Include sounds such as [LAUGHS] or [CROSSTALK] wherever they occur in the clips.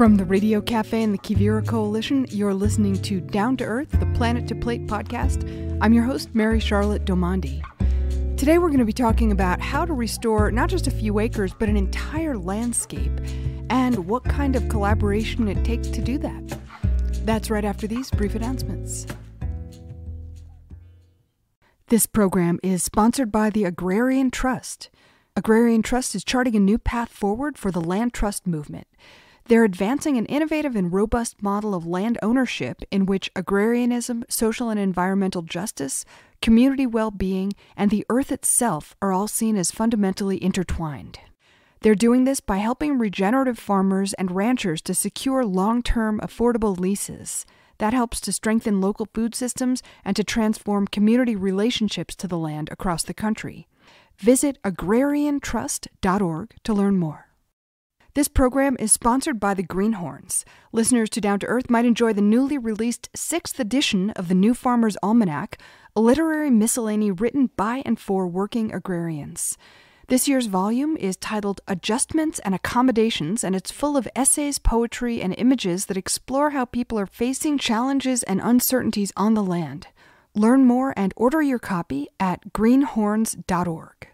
From the Radio Cafe and the Quivira Coalition, you're listening to Down to Earth, the Planet to Plate podcast. I'm your host, Mary Charlotte Domandi. Today, we're going to be talking about how to restore not just a few acres, but an entire landscape, and what kind of collaboration it takes to do that. That's right after these brief announcements. This program is sponsored by the Agrarian Trust. Agrarian Trust is charting a new path forward for the land trust movement. They're advancing an innovative and robust model of land ownership in which agrarianism, social and environmental justice, community well being, and the earth itself are all seen as fundamentally intertwined. They're doing this by helping regenerative farmers and ranchers to secure long term affordable leases. That helps to strengthen local food systems and to transform community relationships to the land across the country. Visit agrariantrust.org to learn more. This program is sponsored by the Greenhorns. Listeners to Down to Earth might enjoy the newly released sixth edition of the New Farmer's Almanac, a literary miscellany written by and for working agrarians. This year's volume is titled Adjustments and Accommodations, and it's full of essays, poetry, and images that explore how people are facing challenges and uncertainties on the land. Learn more and order your copy at greenhorns.org.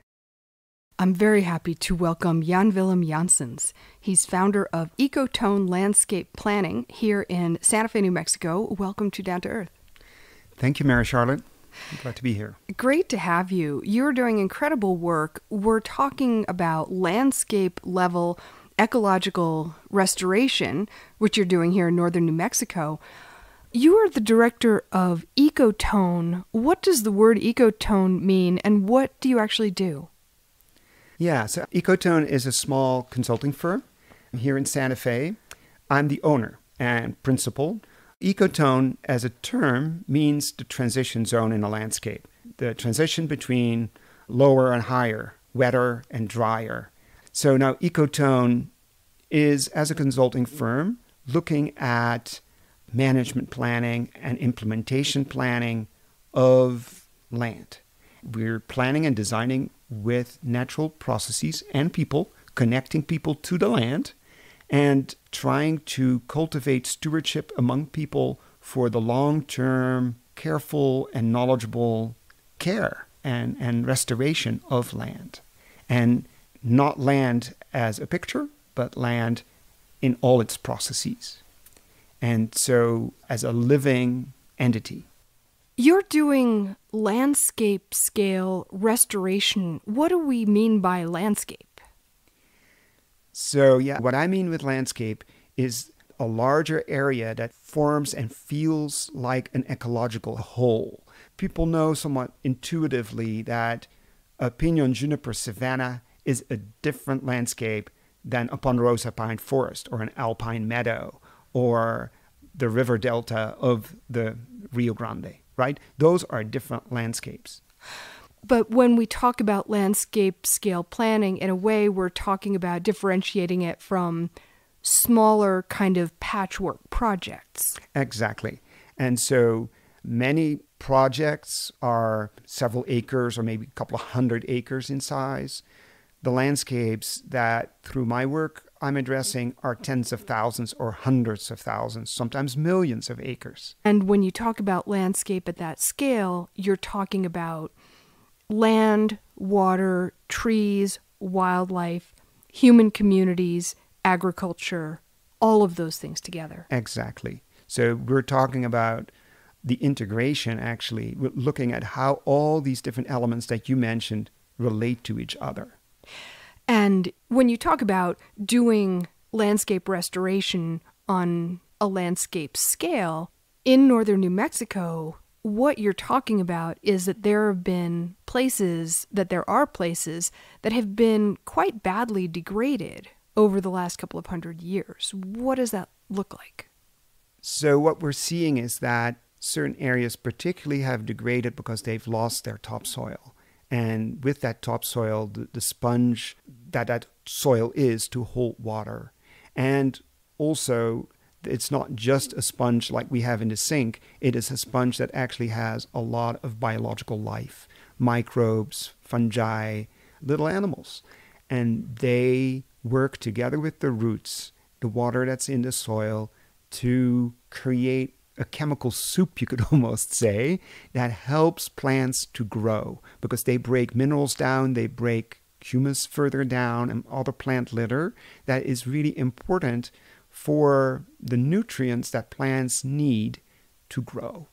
I'm very happy to welcome Jan Willem Jansens. He's founder of Ecotone Landscape Planning here in Santa Fe, New Mexico. Welcome to Down to Earth. Thank you, Mary Charlotte. I'm glad to be here. Great to have you. You're doing incredible work. We're talking about landscape level ecological restoration, which you're doing here in northern New Mexico. You are the director of Ecotone. What does the word ecotone mean, and what do you actually do? Yeah, so Ecotone is a small consulting firm here in Santa Fe. I'm the owner and principal. Ecotone, as a term, means the transition zone in a landscape, the transition between lower and higher, wetter and drier. So now Ecotone is, as a consulting firm, looking at management planning and implementation planning of land. We're planning and designing with natural processes and people, connecting people to the land, and trying to cultivate stewardship among people for the long term, careful, and knowledgeable care and, and restoration of land. And not land as a picture, but land in all its processes. And so, as a living entity. You're doing landscape scale restoration. What do we mean by landscape? So, yeah, what I mean with landscape is a larger area that forms and feels like an ecological whole. People know somewhat intuitively that a pinon juniper savanna is a different landscape than a ponderosa pine forest or an alpine meadow or the river delta of the Rio Grande right? Those are different landscapes. But when we talk about landscape scale planning, in a way, we're talking about differentiating it from smaller kind of patchwork projects. Exactly. And so many projects are several acres or maybe a couple of hundred acres in size. The landscapes that, through my work, I'm addressing are tens of thousands or hundreds of thousands, sometimes millions of acres. And when you talk about landscape at that scale, you're talking about land, water, trees, wildlife, human communities, agriculture, all of those things together. Exactly. So we're talking about the integration, actually, we're looking at how all these different elements that you mentioned relate to each other. And when you talk about doing landscape restoration on a landscape scale in northern New Mexico, what you're talking about is that there have been places, that there are places that have been quite badly degraded over the last couple of hundred years. What does that look like? So, what we're seeing is that certain areas particularly have degraded because they've lost their topsoil. And with that topsoil, the, the sponge that that soil is to hold water. And also, it's not just a sponge like we have in the sink, it is a sponge that actually has a lot of biological life microbes, fungi, little animals. And they work together with the roots the water that's in the soil to create a chemical soup, you could [LAUGHS] almost say, that helps plants to grow because they break minerals down, they break humus further down, and all the plant litter that is really important for the nutrients that plants need to grow.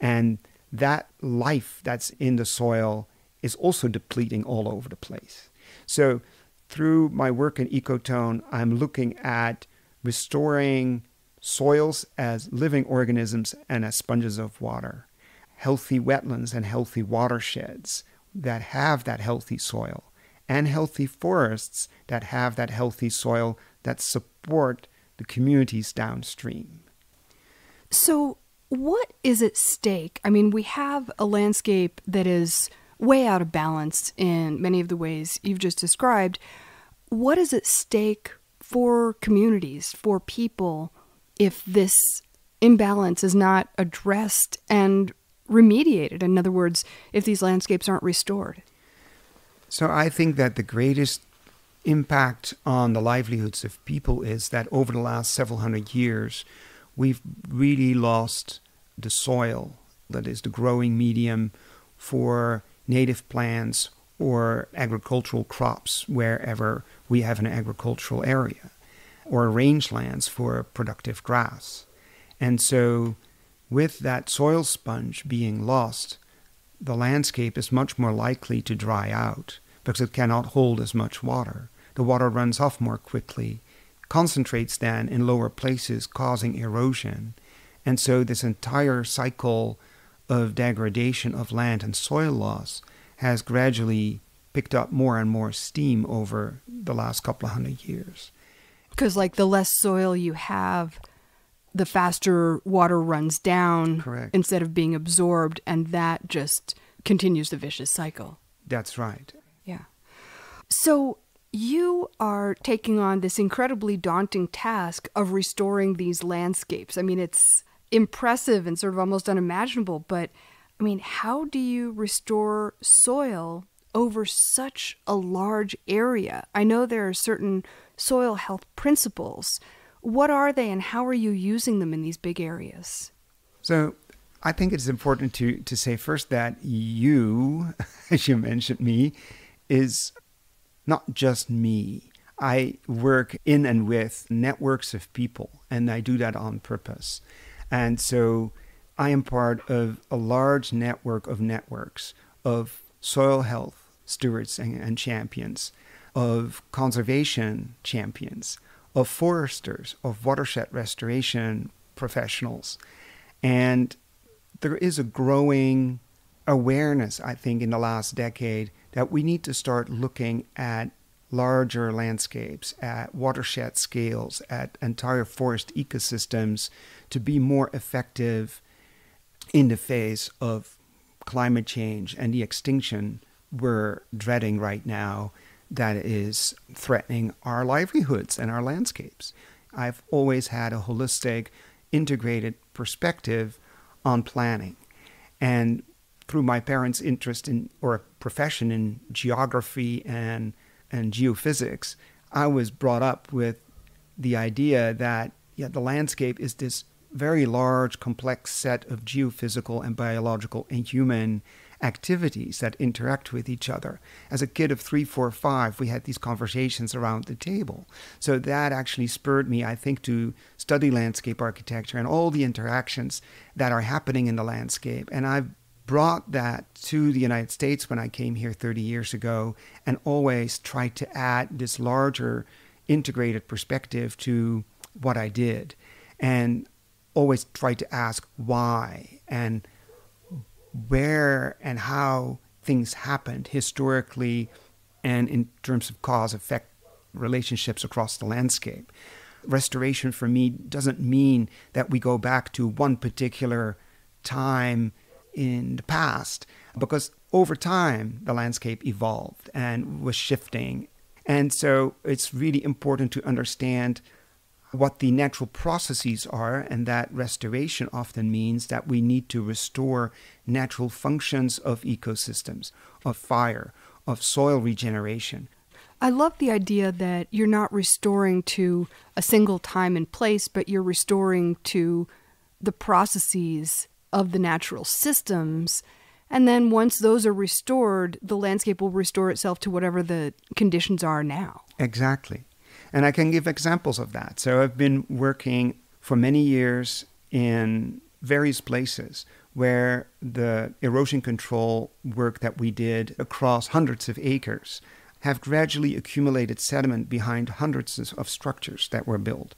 And that life that's in the soil is also depleting all over the place. So, through my work in Ecotone, I'm looking at restoring soils as living organisms and as sponges of water, healthy wetlands and healthy watersheds that have that healthy soil, and healthy forests that have that healthy soil that support the communities downstream. So, what is at stake? I mean, we have a landscape that is way out of balance in many of the ways you've just described. What is at stake for communities, for people, if this imbalance is not addressed and remediated? In other words, if these landscapes aren't restored? So I think that the greatest impact on the livelihoods of people is that over the last several hundred years, we've really lost the soil, that is, the growing medium for native plants or agricultural crops wherever we have an agricultural area or rangelands for productive grass. And so, with that soil sponge being lost, the landscape is much more likely to dry out because it cannot hold as much water. The water runs off more quickly, concentrates then in lower places, causing erosion. And so, this entire cycle of degradation of land and soil loss has gradually picked up more and more steam over the last couple of hundred years. Because, like, the less soil you have, the faster water runs down Correct. instead of being absorbed, and that just continues the vicious cycle. That's right. Yeah. So, you are taking on this incredibly daunting task of restoring these landscapes. I mean, it's impressive and sort of almost unimaginable, but I mean, how do you restore soil over such a large area? I know there are certain soil health principles. What are they and how are you using them in these big areas? So I think it's important to, to say first that you, [LAUGHS] as you mentioned me, is not just me. I work in and with networks of people, and I do that on purpose. And so I am part of a large network of networks of soil health stewards and, and champions of conservation champions, of foresters, of watershed restoration professionals. And there is a growing awareness, I think, in the last decade that we need to start looking at larger landscapes, at watershed scales, at entire forest ecosystems to be more effective in the face of climate change and the extinction we're dreading right now that is threatening our livelihoods and our landscapes. I've always had a holistic, integrated perspective on planning. And through my parents' interest in or profession in geography and, and geophysics, I was brought up with the idea that yeah, the landscape is this very large, complex set of geophysical and biological and human activities that interact with each other. As a kid of three, four, five, we had these conversations around the table. So that actually spurred me, I think, to study landscape architecture and all the interactions that are happening in the landscape. And I've brought that to the United States when I came here 30 years ago and always tried to add this larger integrated perspective to what I did. And always tried to ask why and where and how things happened historically and in terms of cause effect relationships across the landscape. Restoration for me doesn't mean that we go back to one particular time in the past, because over time the landscape evolved and was shifting. And so it's really important to understand what the natural processes are, and that restoration often means that we need to restore natural functions of ecosystems, of fire, of soil regeneration. I love the idea that you're not restoring to a single time and place, but you're restoring to the processes of the natural systems. And then once those are restored, the landscape will restore itself to whatever the conditions are now. Exactly. And I can give examples of that. So I've been working for many years in various places where the erosion control work that we did across hundreds of acres have gradually accumulated sediment behind hundreds of structures that were built.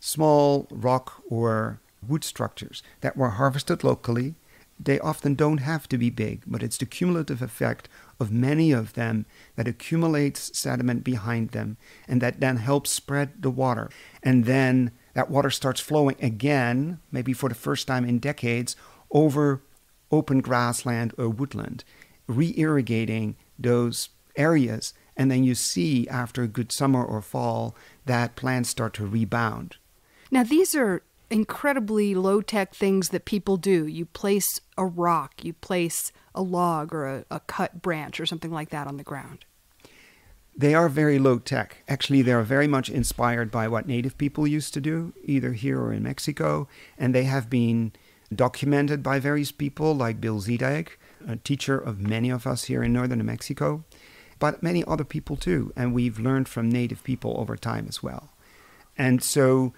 Small rock or wood structures that were harvested locally. They often don't have to be big, but it's the cumulative effect of many of them that accumulates sediment behind them and that then helps spread the water. And then that water starts flowing again, maybe for the first time in decades, over open grassland or woodland, re irrigating those areas. And then you see after a good summer or fall that plants start to rebound. Now, these are incredibly low tech things that people do. You place a rock, you place a log or a, a, cut branch or something like that on the ground. They are very low tech. Actually, they are very much inspired by what native people used to do, either here or in Mexico. And they have been documented by various people like Bill Zeedyk, a teacher of many of us here in northern Mexico, but many other people too. And we've learned from native people over time as well. And so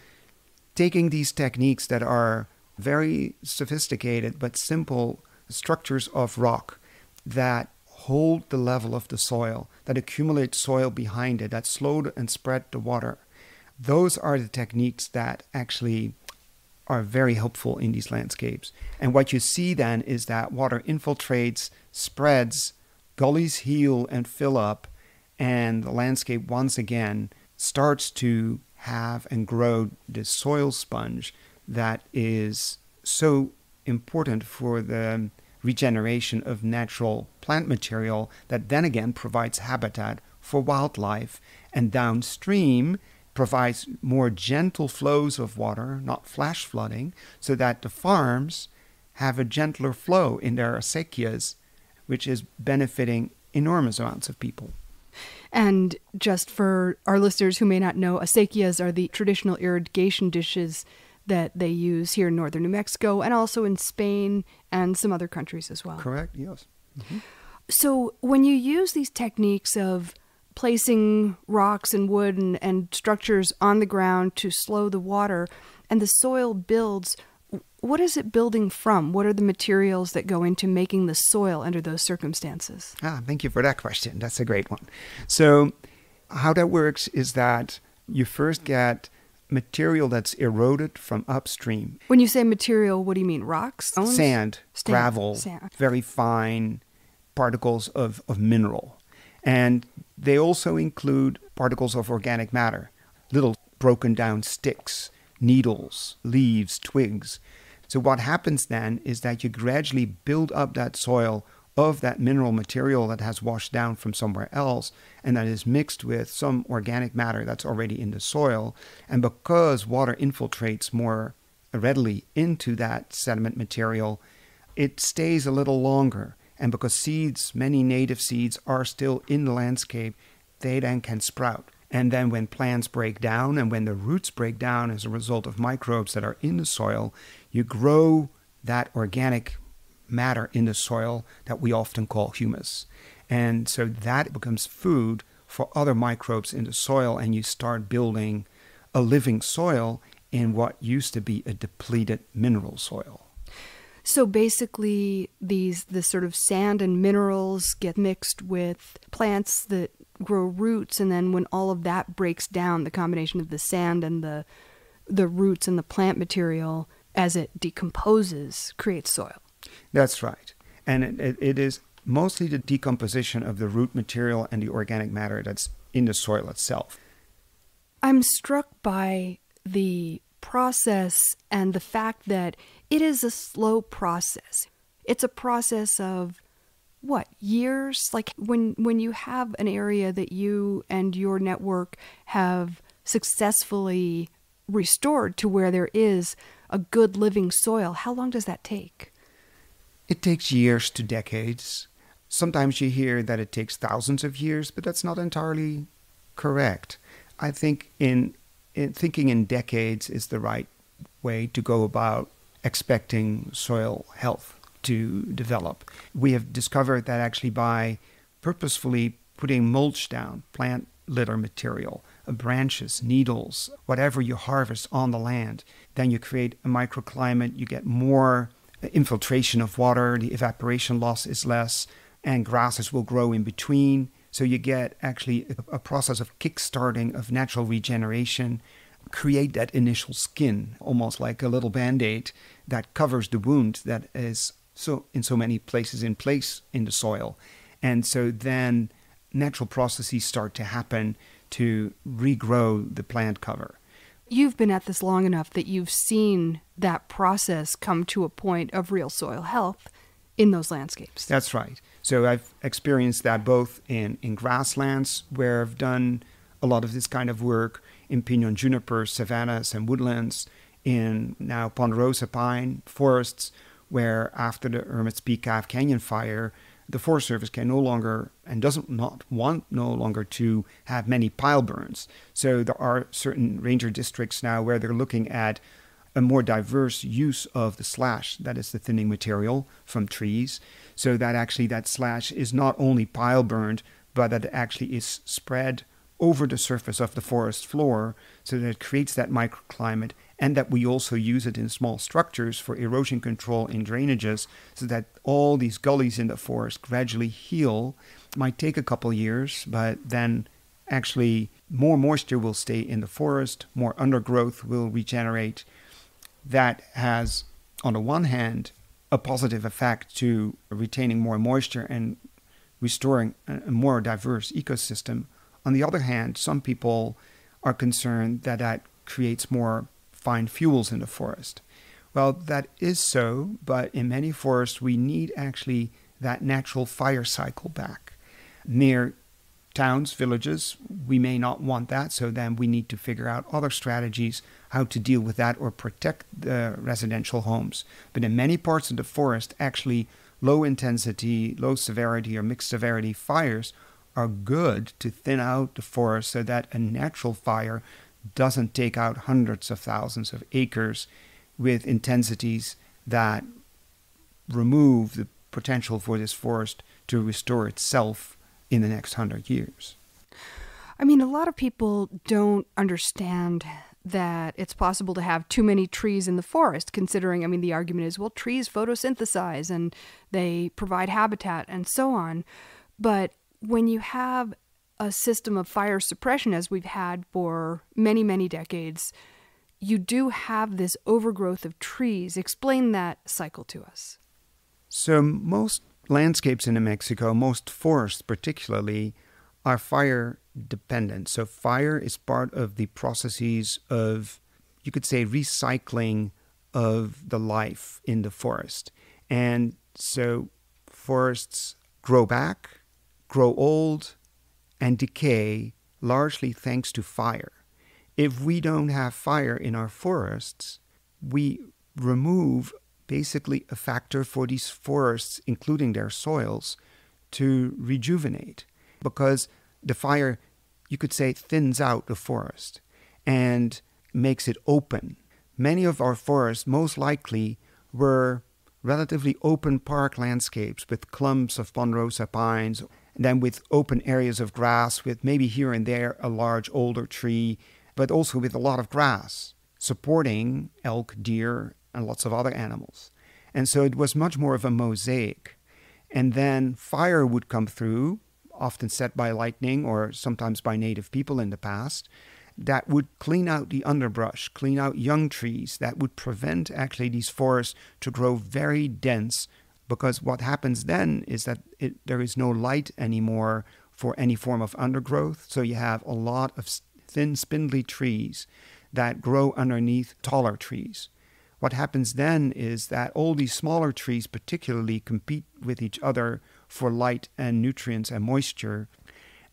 taking these techniques that are very sophisticated but simple structures of rock that hold the level of the soil, that accumulate soil behind it, that slow and spread the water. Those are the techniques that actually are very helpful in these landscapes. And what you see then is that water infiltrates, spreads, gullies heal and fill up, and the landscape once again starts to have and grow this soil sponge that is so important for the regeneration of natural plant material that then again provides habitat for wildlife and downstream provides more gentle flows of water, not flash flooding, so that the farms have a gentler flow in their acequias, which is benefiting enormous amounts of people. And just for our listeners who may not know, acequias are the traditional irrigation dishes that they use here in northern New Mexico and also in Spain and some other countries as well. Correct, yes. Mm-hmm. So when you use these techniques of placing rocks and wood and, and structures on the ground to slow the water and the soil builds, what is it building from? What are the materials that go into making the soil under those circumstances? Ah, thank you for that question. That's a great one. So, how that works is that you first get material that's eroded from upstream. When you say material, what do you mean? Rocks? Stones? Sand, Sand, gravel, Sand. very fine particles of, of mineral. And they also include particles of organic matter, little broken down sticks, needles, leaves, twigs. So, what happens then is that you gradually build up that soil of that mineral material that has washed down from somewhere else and that is mixed with some organic matter that's already in the soil. And because water infiltrates more readily into that sediment material, it stays a little longer. And because seeds, many native seeds, are still in the landscape, they then can sprout. And then when plants break down and when the roots break down as a result of microbes that are in the soil, you grow that organic matter in the soil that we often call humus. And so that becomes food for other microbes in the soil, and you start building a living soil in what used to be a depleted mineral soil. So basically, these the sort of sand and minerals get mixed with plants that grow roots and then when all of that breaks down the combination of the sand and the the roots and the plant material as it decomposes creates soil. That's right. And it, it, it is mostly the decomposition of the root material and the organic matter that's in the soil itself. I'm struck by the process and the fact that it is a slow process. It's a process of what years? Like when when you have an area that you and your network have successfully restored to where there is a good living soil how long does that take it takes years to decades sometimes you hear that it takes thousands of years but that's not entirely correct. I think in, in thinking in decades is the right way to go about expecting soil health to develop. We have discovered that actually by purposefully putting mulch down, plant litter material, branches, needles, whatever you harvest on the land, then you create a microclimate, you get more infiltration of water, the evaporation loss is less, and grasses will grow in between. So you get actually a, process of kickstarting of natural regeneration, create that initial skin, almost like a little band-aid that covers the wound that is so in so many places in place in the soil. And so then natural processes start to happen to regrow the plant cover. You've been at this long enough that you've seen that process come to a point of real soil health in those landscapes. That's right. So I've experienced that both in, in grasslands, where I've done a lot of this kind of work, in pinon juniper savannas and woodlands, in now ponderosa pine forests, where after the Hermit's Peak Calf Canyon fire, the Forest Service can no longer and doesn't not want no longer to have many pile burns. So there are certain ranger districts now where they're looking at a more diverse use of the slash, that is the thinning material from trees, so that actually that slash is not only pile burned, but that it actually is spread over the surface of the forest floor. So that it creates that microclimate and that we also use it in small structures for erosion control in drainages so that all these gullies in the forest gradually heal. It Might take a couple years, but then actually more moisture will stay in the forest, more undergrowth will regenerate. That has, on the one hand, a positive effect to retaining more moisture and restoring a more diverse ecosystem. On the other hand, some people are concerned that that creates more find fuels in the forest. Well, that is so, but in many forests, we need actually that natural fire cycle back. Near towns, villages, we may not want that, so then we need to figure out other strategies how to deal with that or protect the residential homes. But in many parts of the forest, actually, low intensity, low severity, or mixed severity fires are good to thin out the forest so that a natural fire doesn't take out hundreds of thousands of acres with intensities that remove the potential for this forest to restore itself in the next hundred years. I mean, a lot of people don't understand that it's possible to have too many trees in the forest, considering, I mean, the argument is, well, trees photosynthesize and they provide habitat and so on. But when you have a system of fire suppression as we've had for many, many decades, you do have this overgrowth of trees. Explain that cycle to us. So, most landscapes in New Mexico, most forests particularly, are fire dependent. So, fire is part of the processes of, you could say, recycling of the life in the forest. And so, forests grow back, grow old, and decay largely thanks to fire. If we don't have fire in our forests, we remove basically a factor for these forests, including their soils, to rejuvenate because the fire, you could say, thins out the forest and makes it open. Many of our forests, most likely, were relatively open park landscapes with clumps of ponderosa pines then with open areas of grass, with maybe here and there a large older tree, but also with a lot of grass, supporting elk, deer, and lots of other animals. And so it was much more of a mosaic. And then fire would come through, often set by lightning or sometimes by native people in the past, that would clean out the underbrush, clean out young trees, that would prevent actually these forests to grow very dense because what happens then is that it, there is no light anymore for any form of undergrowth. So you have a lot of thin, spindly trees that grow underneath taller trees. What happens then is that all these smaller trees, particularly, compete with each other for light and nutrients and moisture.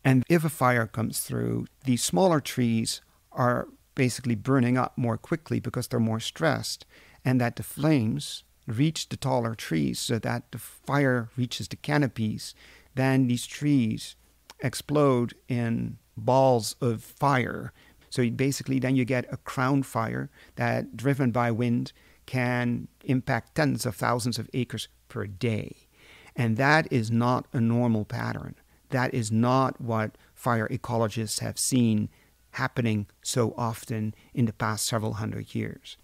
And if a fire comes through, these smaller trees are basically burning up more quickly because they're more stressed, and that the flames reach the taller trees so that the fire reaches the canopies, then these trees explode in balls of fire. So basically, then you get a crown fire that, driven by wind, can impact tens of thousands of acres per day. And that is not a normal pattern. That is not what fire ecologists have seen happening so often in the past several hundred years.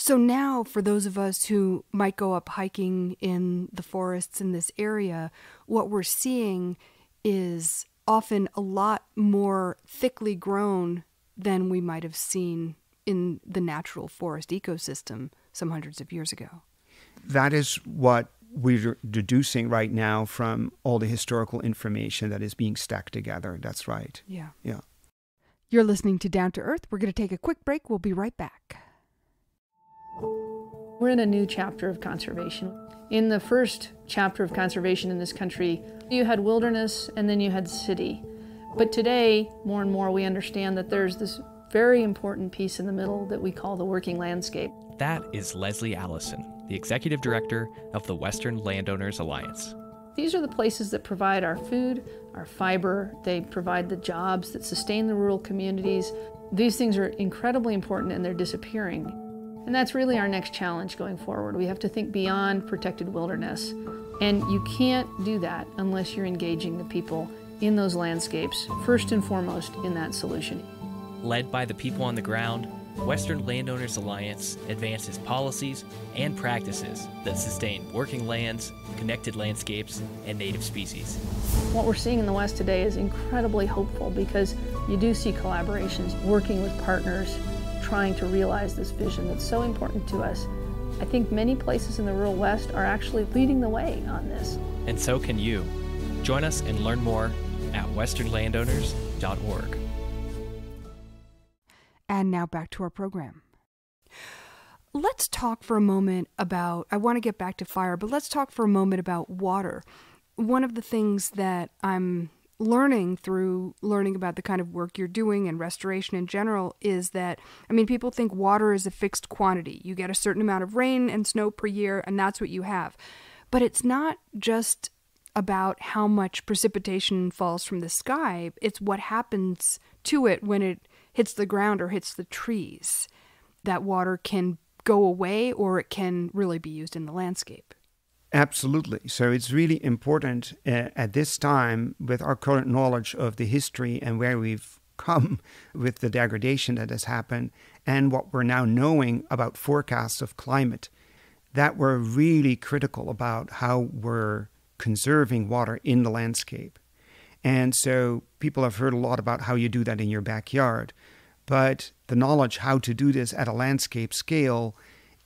So now, for those of us who might go up hiking in the forests in this area, what we're seeing is often a lot more thickly grown than we might have seen in the natural forest ecosystem some hundreds of years ago. That is what we're deducing right now from all the historical information that is being stacked together. That's right. Yeah. Yeah. You're listening to Down to Earth. We're going to take a quick break. We'll be right back. We're in a new chapter of conservation. In the first chapter of conservation in this country, you had wilderness and then you had city. But today, more and more, we understand that there's this very important piece in the middle that we call the working landscape. That is Leslie Allison, the executive director of the Western Landowners Alliance. These are the places that provide our food, our fiber, they provide the jobs that sustain the rural communities. These things are incredibly important and they're disappearing. And that's really our next challenge going forward. We have to think beyond protected wilderness. And you can't do that unless you're engaging the people in those landscapes, first and foremost in that solution. Led by the people on the ground, Western Landowners Alliance advances policies and practices that sustain working lands, connected landscapes, and native species. What we're seeing in the West today is incredibly hopeful because you do see collaborations, working with partners, trying to realize this vision that's so important to us. I think many places in the rural West are actually leading the way on this. And so can you. Join us and learn more at westernlandowners.org. And now back to our program. Let's talk for a moment about. I want to get back to fire, but let's talk for a moment about water. One of the things that I'm learning through learning about the kind of work you're doing and restoration in general is that, I mean, people think water is a fixed quantity. You get a certain amount of rain and snow per year, and that's what you have. But it's not just about how much precipitation falls from the sky, it's what happens to it when it hits the ground or hits the trees. That water can go away or it can really be used in the landscape. Absolutely. So it's really important uh, at this time, with our current knowledge of the history and where we've come [LAUGHS] with the degradation that has happened, and what we're now knowing about forecasts of climate, that we're really critical about how we're conserving water in the landscape. And so people have heard a lot about how you do that in your backyard. But the knowledge how to do this at a landscape scale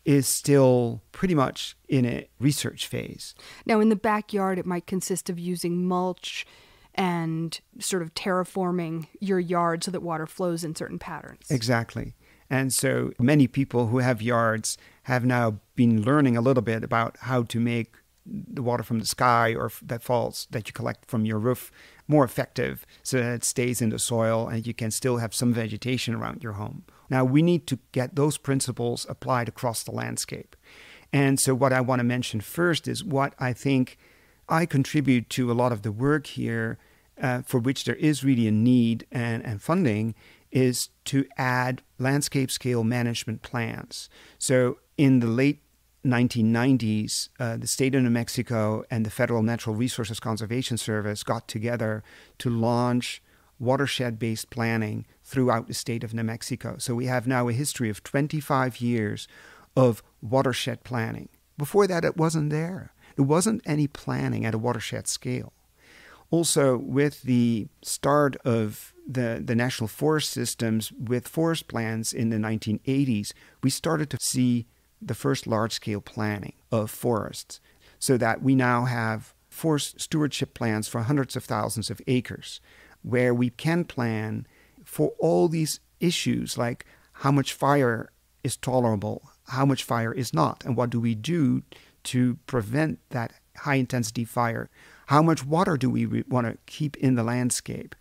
is still pretty much in a research phase. Now, in the backyard, it might consist of using mulch and sort of terraforming your yard so that water flows in certain patterns. Exactly. And so many people who have yards have now been learning a little bit about how to make the water from the sky or that falls that you collect from your roof more effective so that it stays in the soil and you can still have some vegetation around your home. Now, we need to get those principles applied across the landscape. And so, what I want to mention first is what I think I contribute to a lot of the work here, uh, for which there is really a need and, and funding, is to add landscape scale management plans. So, in the late 1990s, uh, the state of New Mexico and the Federal Natural Resources Conservation Service got together to launch watershed based planning throughout the state of New Mexico. So we have now a history of 25 years of watershed planning. Before that, it wasn't there. There wasn't any planning at a watershed scale. Also, with the start of the, the national forest systems with forest plans in the 1980s, we started to see the first large scale planning of forests so that we now have forest stewardship plans for hundreds of thousands of acres where we can plan for all these issues like how much fire is tolerable, how much fire is not, and what do we do to prevent that high intensity fire? How much water do we want to keep in the landscape?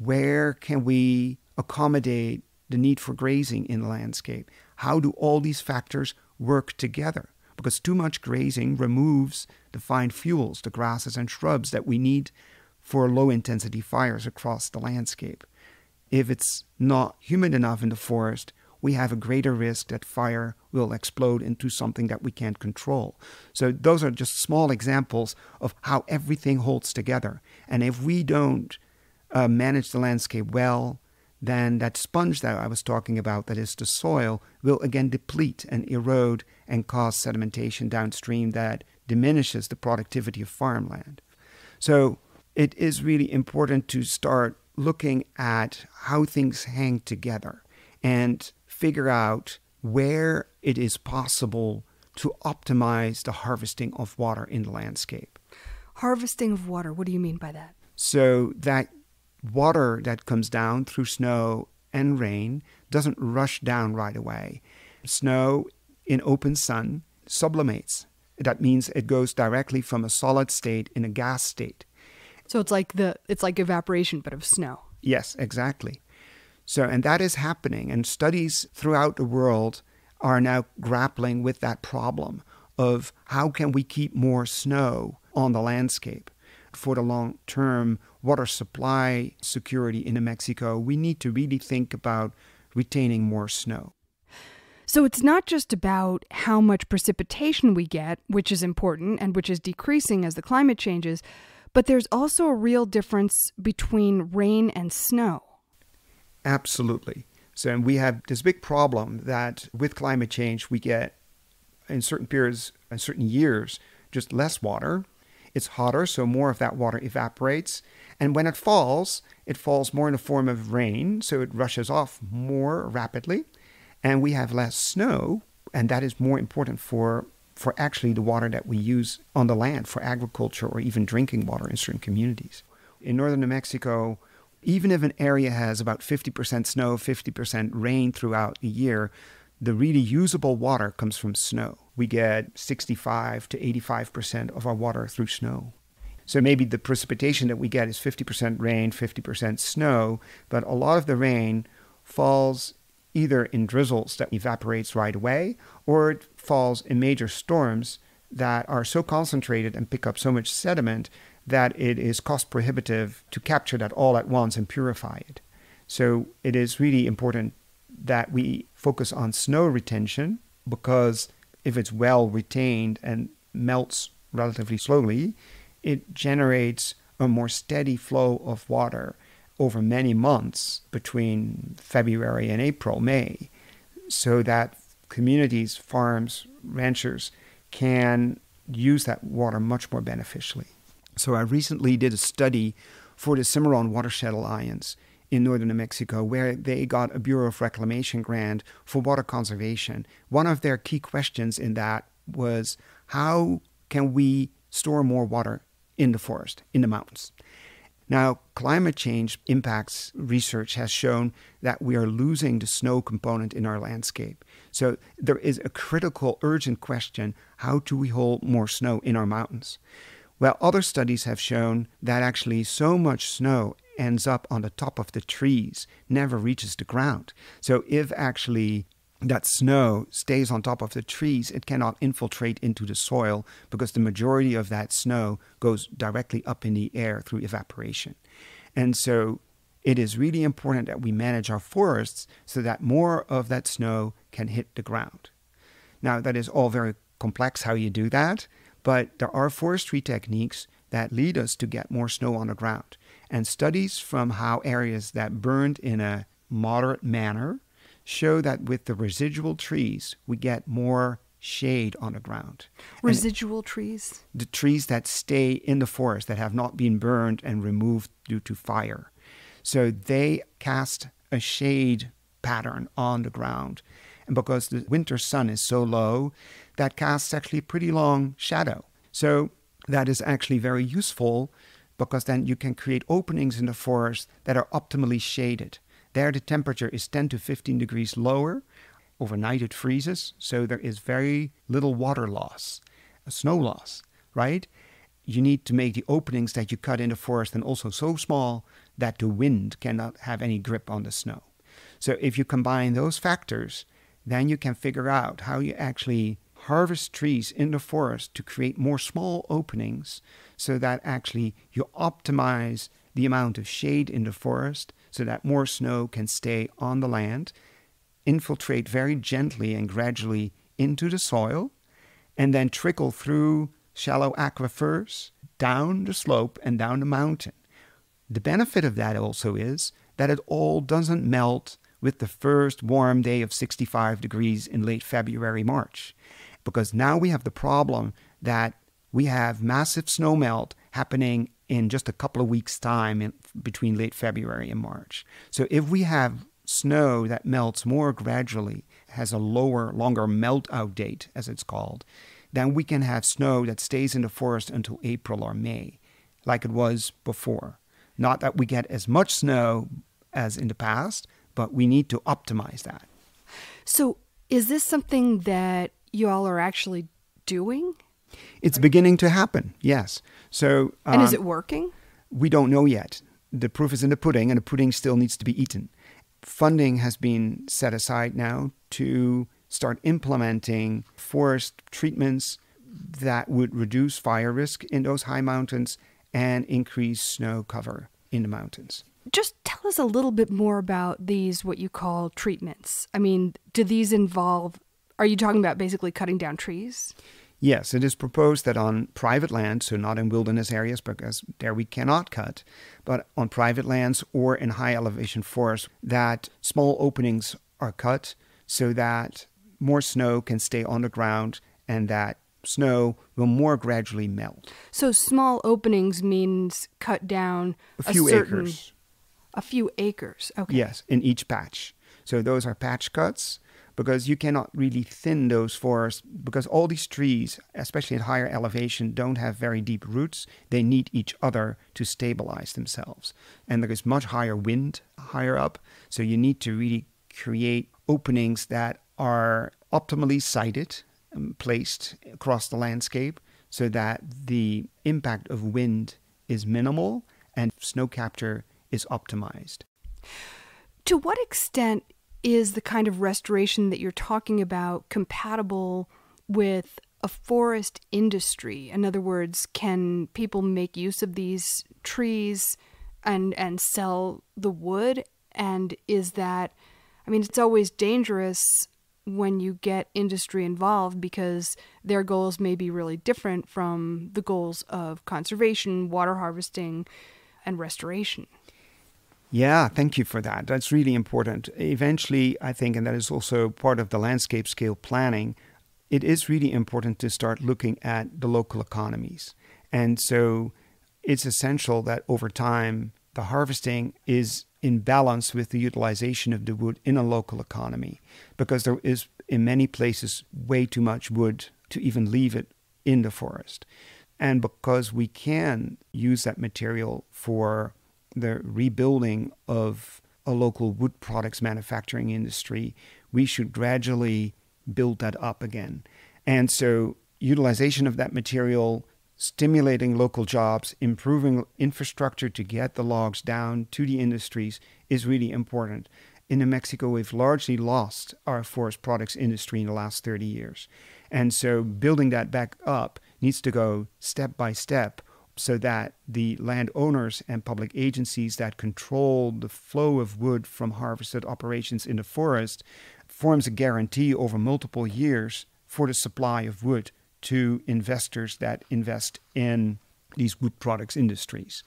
Where can we accommodate the need for grazing in the landscape? How do all these factors work together because too much grazing removes the fine fuels, the grasses and shrubs that we need for low intensity fires across the landscape. If it's not humid enough in the forest, we have a greater risk that fire will explode into something that we can't control. So, those are just small examples of how everything holds together. And if we don't uh, manage the landscape well, then that sponge that I was talking about, that is the soil, will again deplete and erode and cause sedimentation downstream that diminishes the productivity of farmland. So, it is really important to start looking at how things hang together and figure out where it is possible to optimize the harvesting of water in the landscape. Harvesting of water, what do you mean by that? So that water that comes down through snow and rain doesn't rush down right away. Snow in open sun sublimates. That means it goes directly from a solid state in a gas state. So it's like the it's like evaporation but of snow. Yes, exactly. So, and that is happening, and studies throughout the world are now grappling with that problem of how can we keep more snow on the landscape. For the long term water supply security in New Mexico, we need to really think about retaining more snow. So it's not just about how much precipitation we get, which is important and which is decreasing as the climate changes, but there's also a real difference between rain and snow. Absolutely. So and we have this big problem that with climate change, we get in certain periods, in certain years, just less water. It's hotter, so more of that water evaporates. And when it falls, it falls more in the form of rain, so it rushes off more rapidly. And we have less snow, and that is more important for, for actually the water that we use on the land for agriculture or even drinking water in certain communities. In northern New Mexico, even if an area has about 50% snow, 50% rain throughout the year, the really usable water comes from snow. We get 65 to 85% of our water through snow. So maybe the precipitation that we get is 50% rain, 50% snow, but a lot of the rain falls either in drizzles that evaporates right away or it falls in major storms that are so concentrated and pick up so much sediment that it is cost prohibitive to capture that all at once and purify it. So it is really important that we focus on snow retention because if it's well retained and melts relatively slowly, it generates a more steady flow of water over many months between February and April, May, so that communities, farms, ranchers can use that water much more beneficially. So I recently did a study for the Cimarron Watershed Alliance in northern New Mexico, where they got a Bureau of Reclamation grant for water conservation. One of their key questions in that was how can we store more water in the forest, in the mountains? Now, climate change impacts research has shown that we are losing the snow component in our landscape. So there is a critical, urgent question how do we hold more snow in our mountains? Well, other studies have shown that actually so much snow ends up on the top of the trees, never reaches the ground. So if actually that snow stays on top of the trees, it cannot infiltrate into the soil because the majority of that snow goes directly up in the air through evaporation. And so it is really important that we manage our forests so that more of that snow can hit the ground. Now, that is all very complex how you do that. But there are forestry techniques that lead us to get more snow on the ground. And studies from how areas that burned in a moderate manner show that with the residual trees, we get more shade on the ground. Residual and trees? The trees that stay in the forest that have not been burned and removed due to fire. So they cast a shade pattern on the ground. And because the winter sun is so low, that casts actually a pretty long shadow. So that is actually very useful because then you can create openings in the forest that are optimally shaded. There, the temperature is 10 to 15 degrees lower. Overnight, it freezes, so there is very little water loss, a snow loss, right? You need to make the openings that you cut in the forest and also so small that the wind cannot have any grip on the snow. So, if you combine those factors, then you can figure out how you actually harvest trees in the forest to create more small openings so that actually you optimize the amount of shade in the forest so that more snow can stay on the land, infiltrate very gently and gradually into the soil, and then trickle through shallow aquifers down the slope and down the mountain. The benefit of that also is that it all doesn't melt with the first warm day of 65 degrees in late February, March. Because now we have the problem that we have massive snow melt happening in just a couple of weeks' time in, between late February and March. So if we have snow that melts more gradually, has a lower, longer melt out date, as it's called, then we can have snow that stays in the forest until April or May, like it was before. Not that we get as much snow as in the past, but we need to optimize that. So, is this something that you all are actually doing? It's beginning to happen, yes. So, um, and is um, it working? We don't know yet. The proof is in the pudding, and the pudding still needs to be eaten. Funding has been set aside now to start implementing forest treatments that would reduce fire risk in those high mountains and increase snow cover in the mountains. Just tell us a little bit more about these, what you call treatments. I mean, do these involve, are you talking about basically cutting down trees? Yes, it is proposed that on private land, so not in wilderness areas because there we cannot cut, but on private lands or in high elevation forests, that small openings are cut so that more snow can stay on the ground and that snow will more gradually melt. So small openings means cut down a few a certain, acres. A few acres. Okay. Yes, in each patch. So those are patch cuts because you cannot really thin those forests because all these trees, especially at higher elevation, don't have very deep roots. They need each other to stabilize themselves. And there is much higher wind higher up, so you need to really create openings that are optimally sited and placed across the landscape so that the impact of wind is minimal and snow capture is optimized. To what extent is the kind of restoration that you're talking about compatible with a forest industry? In other words, can people make use of these trees and and sell the wood? And is that I mean, it's always dangerous when you get industry involved because their goals may be really different from the goals of conservation, water harvesting, and restoration. Yeah, thank you for that. That's really important. Eventually, I think, and that is also part of the landscape scale planning, it is really important to start looking at the local economies. And so it's essential that over time, the harvesting is in balance with the utilization of the wood in a local economy because there is, in many places, way too much wood to even leave it in the forest. And because we can use that material for the rebuilding of a local wood products manufacturing industry, we should gradually build that up again. And so, utilization of that material, stimulating local jobs, improving infrastructure to get the logs down to the industries is really important. In New Mexico, we've largely lost our forest products industry in the last 30 years. And so, building that back up needs to go step by step so that the landowners and public agencies that control the flow of wood from harvested operations in the forest forms a guarantee over multiple years for the supply of wood to investors that invest in these wood products industries.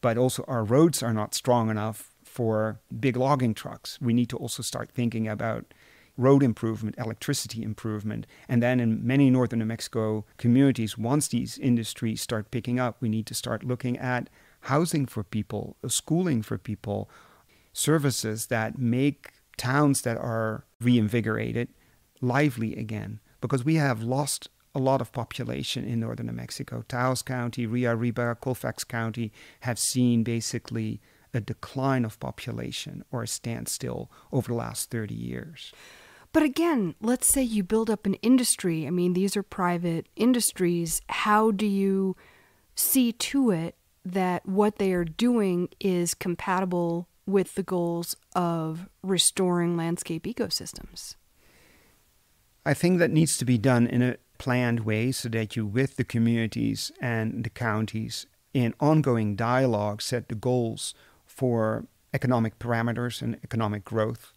But also, our roads are not strong enough for big logging trucks. We need to also start thinking about road improvement, electricity improvement. And then in many northern New Mexico communities, once these industries start picking up, we need to start looking at housing for people, schooling for people, services that make towns that are reinvigorated lively again. Because we have lost a lot of population in northern New Mexico. Taos County, Rio Arriba, Colfax County have seen basically a decline of population or a standstill over the last 30 years. But again, let's say you build up an industry. I mean, these are private industries. How do you see to it that what they are doing is compatible with the goals of restoring landscape ecosystems? I think that needs to be done in a planned way so that you, with the communities and the counties, in ongoing dialogue, set the goals for economic parameters and economic growth,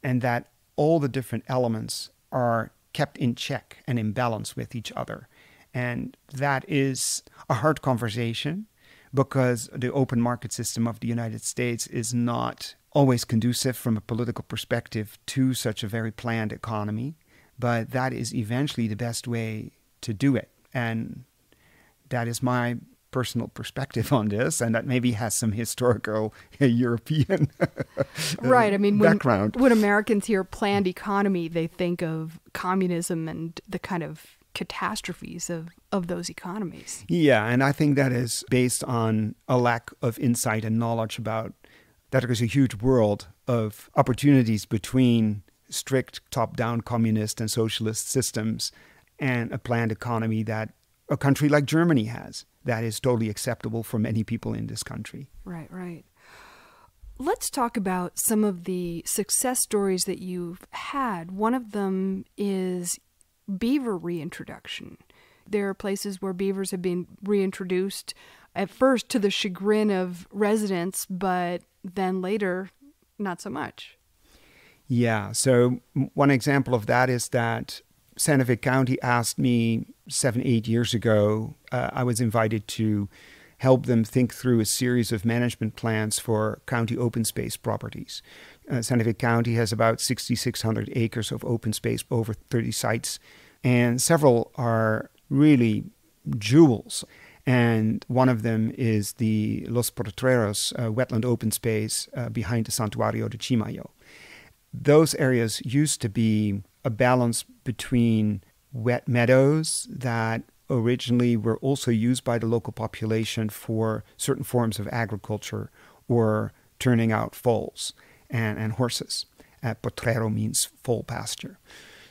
and that all the different elements are kept in check and in balance with each other. And that is a hard conversation because the open market system of the United States is not always conducive from a political perspective to such a very planned economy. But that is eventually the best way to do it. And that is my personal perspective on this, and that maybe has some historical [LAUGHS] European [LAUGHS] uh, right. I mean, background. When, when Americans hear planned economy, they think of communism and the kind of catastrophes of, of those economies. Yeah, and I think that is based on a lack of insight and knowledge about that there's a huge world of opportunities between strict top down communist and socialist systems and a planned economy that a country like Germany has that is totally acceptable for many people in this country. Right, right. Let's talk about some of the success stories that you've had. One of them is beaver reintroduction. There are places where beavers have been reintroduced at first to the chagrin of residents, but then later, not so much. Yeah. So, one example of that is that Santa Fe County asked me seven, eight years ago. Uh, I was invited to help them think through a series of management plans for county open space properties. Uh, Santa Fe County has about 6,600 acres of open space, over 30 sites, and several are really jewels. And one of them is the Los Potreros uh, wetland open space uh, behind the Santuario de Chimayo. Those areas used to be a balance between wet meadows that originally were also used by the local population for certain forms of agriculture or turning out foals and, and horses. Uh, potrero means foal pasture.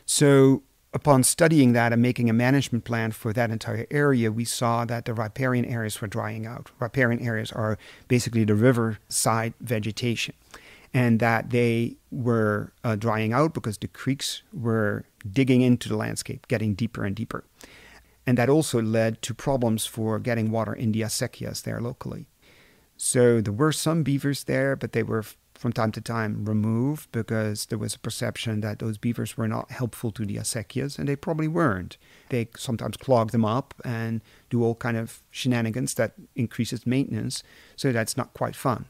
So, upon studying that and making a management plan for that entire area, we saw that the riparian areas were drying out. Riparian areas are basically the riverside vegetation, and that they were uh, drying out because the creeks were digging into the landscape, getting deeper and deeper. And that also led to problems for getting water in the acequias there locally. So there were some beavers there, but they were from time to time removed because there was a perception that those beavers were not helpful to the acequias, and they probably weren't. They sometimes clog them up and do all kind of shenanigans that increases maintenance, so that's not quite fun.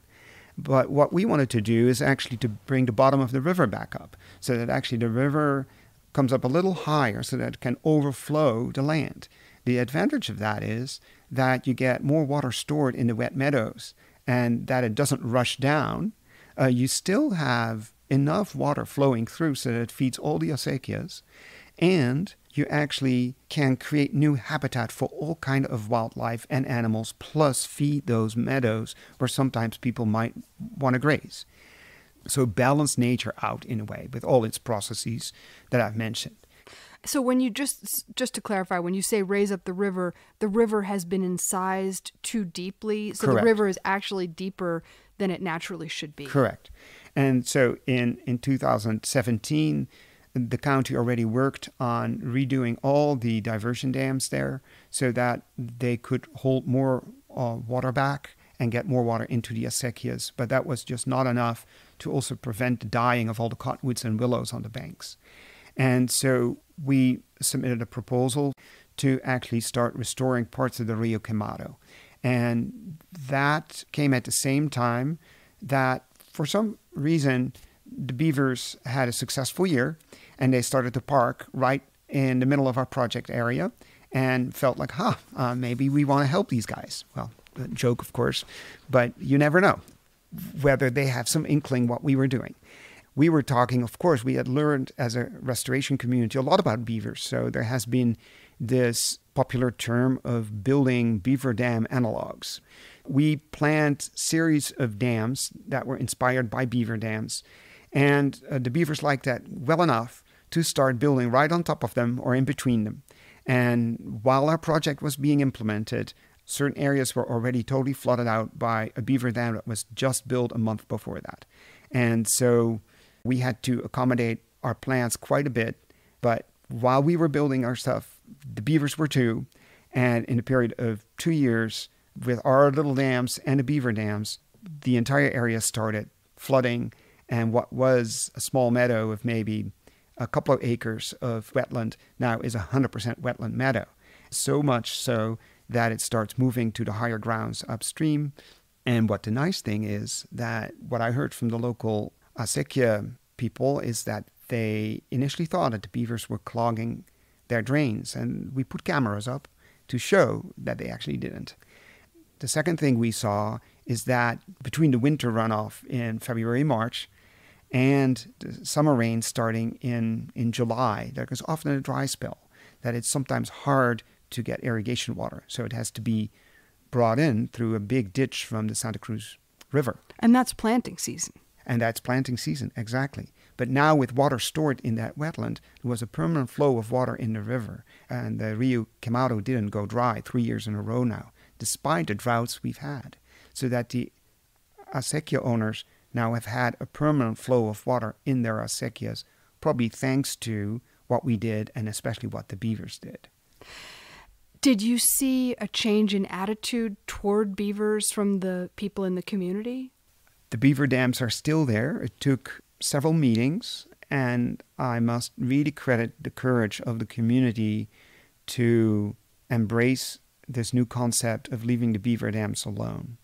But what we wanted to do is actually to bring the bottom of the river back up, so that actually the river comes up a little higher so that it can overflow the land. The advantage of that is that you get more water stored in the wet meadows and that it doesn't rush down. Uh, you still have enough water flowing through so that it feeds all the acequias and you actually can create new habitat for all kind of wildlife and animals plus feed those meadows where sometimes people might want to graze so balance nature out in a way with all its processes that I've mentioned. So when you just just to clarify, when you say raise up the river, the river has been incised too deeply, so Correct. the river is actually deeper than it naturally should be. Correct. And so in in 2017, the county already worked on redoing all the diversion dams there so that they could hold more uh, water back and get more water into the acequias. But that was just not enough to also prevent the dying of all the cottonwoods and willows on the banks. And so we submitted a proposal to actually start restoring parts of the Rio Quemado. And that came at the same time that, for some reason, the beavers had a successful year and they started to park right in the middle of our project area and felt like, huh, uh, maybe we want to help these guys. Well, joke, of course, but you never know whether they have some inkling what we were doing. We were talking, of course, we had learned as a restoration community a lot about beavers. So there has been this popular term of building beaver dam analogs. We planned series of dams that were inspired by beaver dams, and uh, the beavers liked that well enough to start building right on top of them or in between them. And while our project was being implemented, certain areas were already totally flooded out by a beaver dam that was just built a month before that. And so we had to accommodate our plans quite a bit. But while we were building our stuff, the beavers were too. And in a period of two years, with our little dams and the beaver dams, the entire area started flooding, and what was a small meadow of maybe a couple of acres of wetland now is 100% wetland meadow. So much so that it starts moving to the higher grounds upstream. And what the nice thing is that what I heard from the local Acequia people is that they initially thought that the beavers were clogging their drains, and we put cameras up to show that they actually didn't. The second thing we saw is that between the winter runoff in February, March, and summer rain starting in, in July, there is often a dry spell, that it's sometimes hard to get irrigation water. So it has to be brought in through a big ditch from the Santa Cruz River. And that's planting season. And that's planting season, exactly. But now, with water stored in that wetland, there was a permanent flow of water in the river. And the Rio Quemado didn't go dry three years in a row now, despite the droughts we've had. So that the acequia owners now have had a permanent flow of water in their acequias, probably thanks to what we did and especially what the beavers did. Did you see a change in attitude toward beavers from the people in the community? The beaver dams are still there. It took several meetings, and I must really credit the courage of the community to embrace this new concept of leaving the beaver dams alone.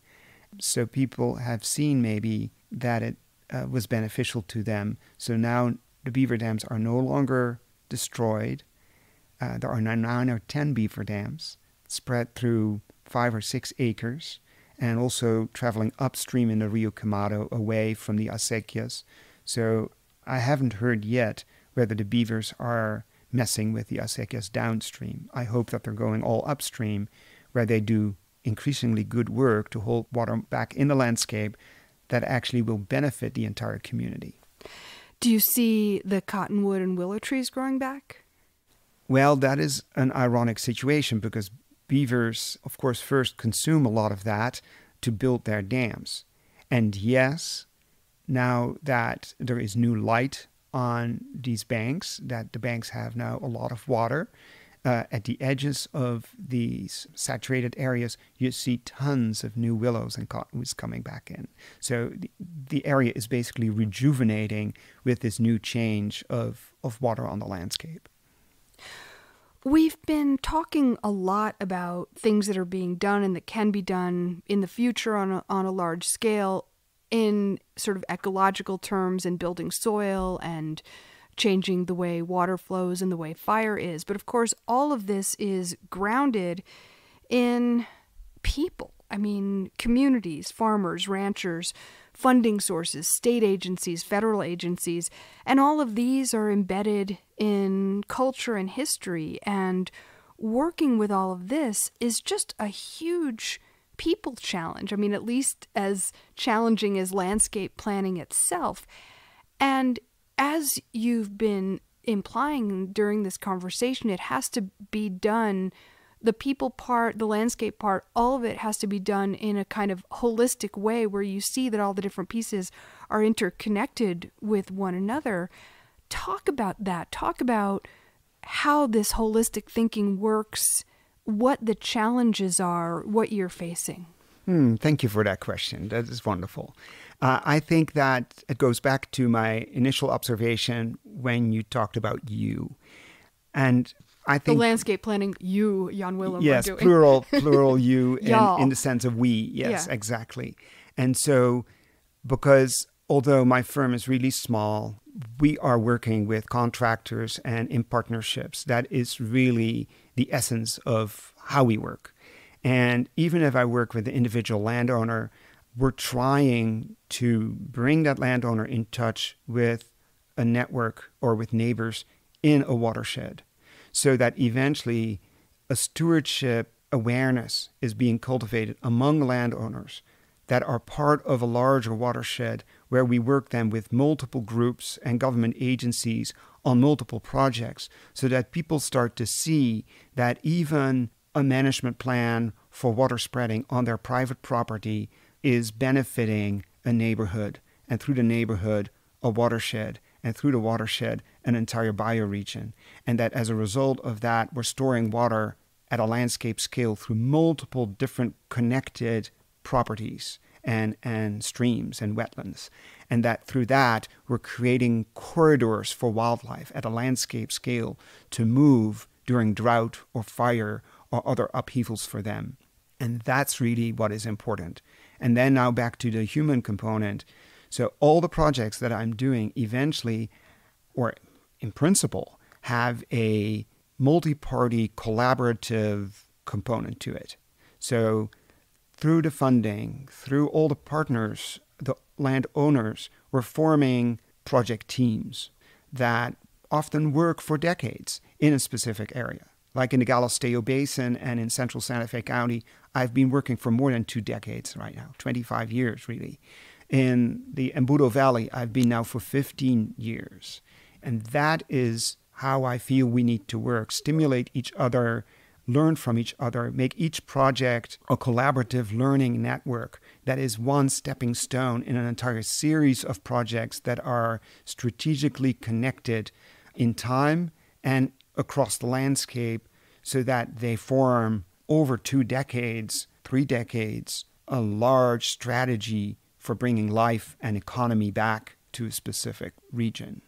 So people have seen maybe that it uh, was beneficial to them. So now the beaver dams are no longer destroyed. Uh, there are nine or ten beaver dams spread through five or six acres and also traveling upstream in the Rio Quemado away from the acequias. So I haven't heard yet whether the beavers are messing with the acequias downstream. I hope that they're going all upstream where they do increasingly good work to hold water back in the landscape that actually will benefit the entire community. Do you see the cottonwood and willow trees growing back? Well, that is an ironic situation because beavers, of course, first consume a lot of that to build their dams. And yes, now that there is new light on these banks, that the banks have now a lot of water, uh, at the edges of these saturated areas, you see tons of new willows and cottonwoods coming back in. So the, the area is basically rejuvenating with this new change of, of water on the landscape. We've been talking a lot about things that are being done and that can be done in the future on a, on a large scale in sort of ecological terms and building soil and changing the way water flows and the way fire is. But of course, all of this is grounded in people. I mean, communities, farmers, ranchers, funding sources, state agencies, federal agencies, and all of these are embedded in culture and history. And working with all of this is just a huge people challenge. I mean, at least as challenging as landscape planning itself. And as you've been implying during this conversation, it has to be done the people part, the landscape part, all of it has to be done in a kind of holistic way where you see that all the different pieces are interconnected with one another. Talk about that. Talk about how this holistic thinking works, what the challenges are, what you're facing. Hmm, thank you for that question. That is wonderful. Uh, I think that it goes back to my initial observation when you talked about you. And I think the landscape planning you, Jan Willem, yes, plural, [LAUGHS] plural you in, in, the sense of we. Yes, yeah. exactly. And so, because although my firm is really small, we are working with contractors and in partnerships. That is really the essence of how we work. And even if I work with the individual landowner, we're trying to bring that landowner in touch with a network or with neighbors in a watershed so that eventually a stewardship awareness is being cultivated among landowners that are part of a larger watershed where we work then with multiple groups and government agencies on multiple projects so that people start to see that even a management plan for water spreading on their private property is benefiting a neighborhood and through the neighborhood a watershed and through the watershed an entire bioregion. And that as a result of that, we're storing water at a landscape scale through multiple different connected properties. and, and streams and wetlands. And that through that, we're creating corridors for wildlife at a landscape scale to move during drought or fire or other upheavals for them. And that's really what is important. And then now back to the human component. So all the projects that I'm doing eventually, or in principle, have a multi party collaborative component to it. So through the funding, through all the partners, the landowners, we're forming project teams that often work for decades in a specific area. Like in the Galisteo Basin and in central Santa Fe County, I've been working for more than two decades right now, 25 years really. In the Embudo Valley, I've been now for 15 years. And that is how I feel we need to work, stimulate each other, learn from each other, make each project a collaborative learning network that is one stepping stone in an entire series of projects that are strategically connected in time and across the landscape so that they form over two decades, three decades, a large strategy for bringing life and economy back to a specific region.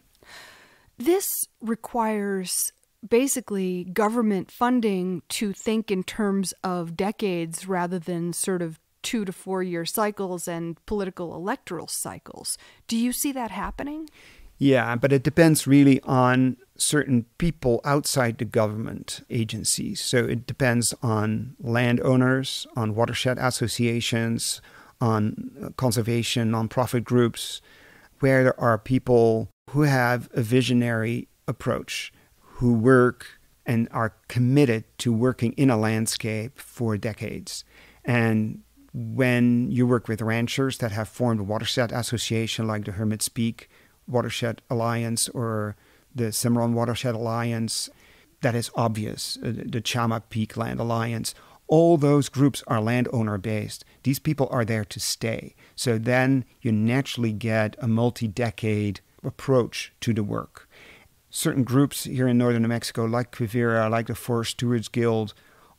This requires basically government funding to think in terms of decades rather than sort of two to four year cycles and political electoral cycles. Do you see that happening? Yeah, but it depends really on certain people outside the government agencies. So it depends on landowners, on watershed associations, on uh, conservation, nonprofit groups, where there are people who have a visionary approach, who work and are committed to working in a landscape for decades. And when you work with ranchers that have formed a watershed association like the Hermit's Peak Watershed Alliance or the Cimarron Watershed Alliance, that is obvious, uh, the Chama Peak Land Alliance, all those groups are landowner based. These people are there to stay. So then you naturally get a multi decade approach to the work. Certain groups here in northern New Mexico, like Quivira, like the Forest Stewards Guild,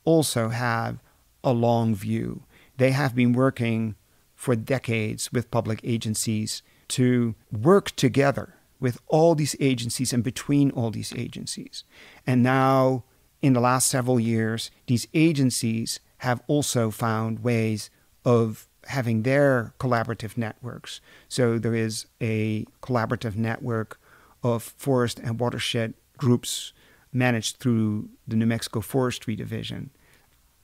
also have a long view. They have been working for decades with public agencies to work together with all these agencies and between all these agencies. And now, in the last several years, these agencies have also found ways of having their collaborative networks. So there is a collaborative network of forest and watershed groups managed through the New Mexico Forestry Division.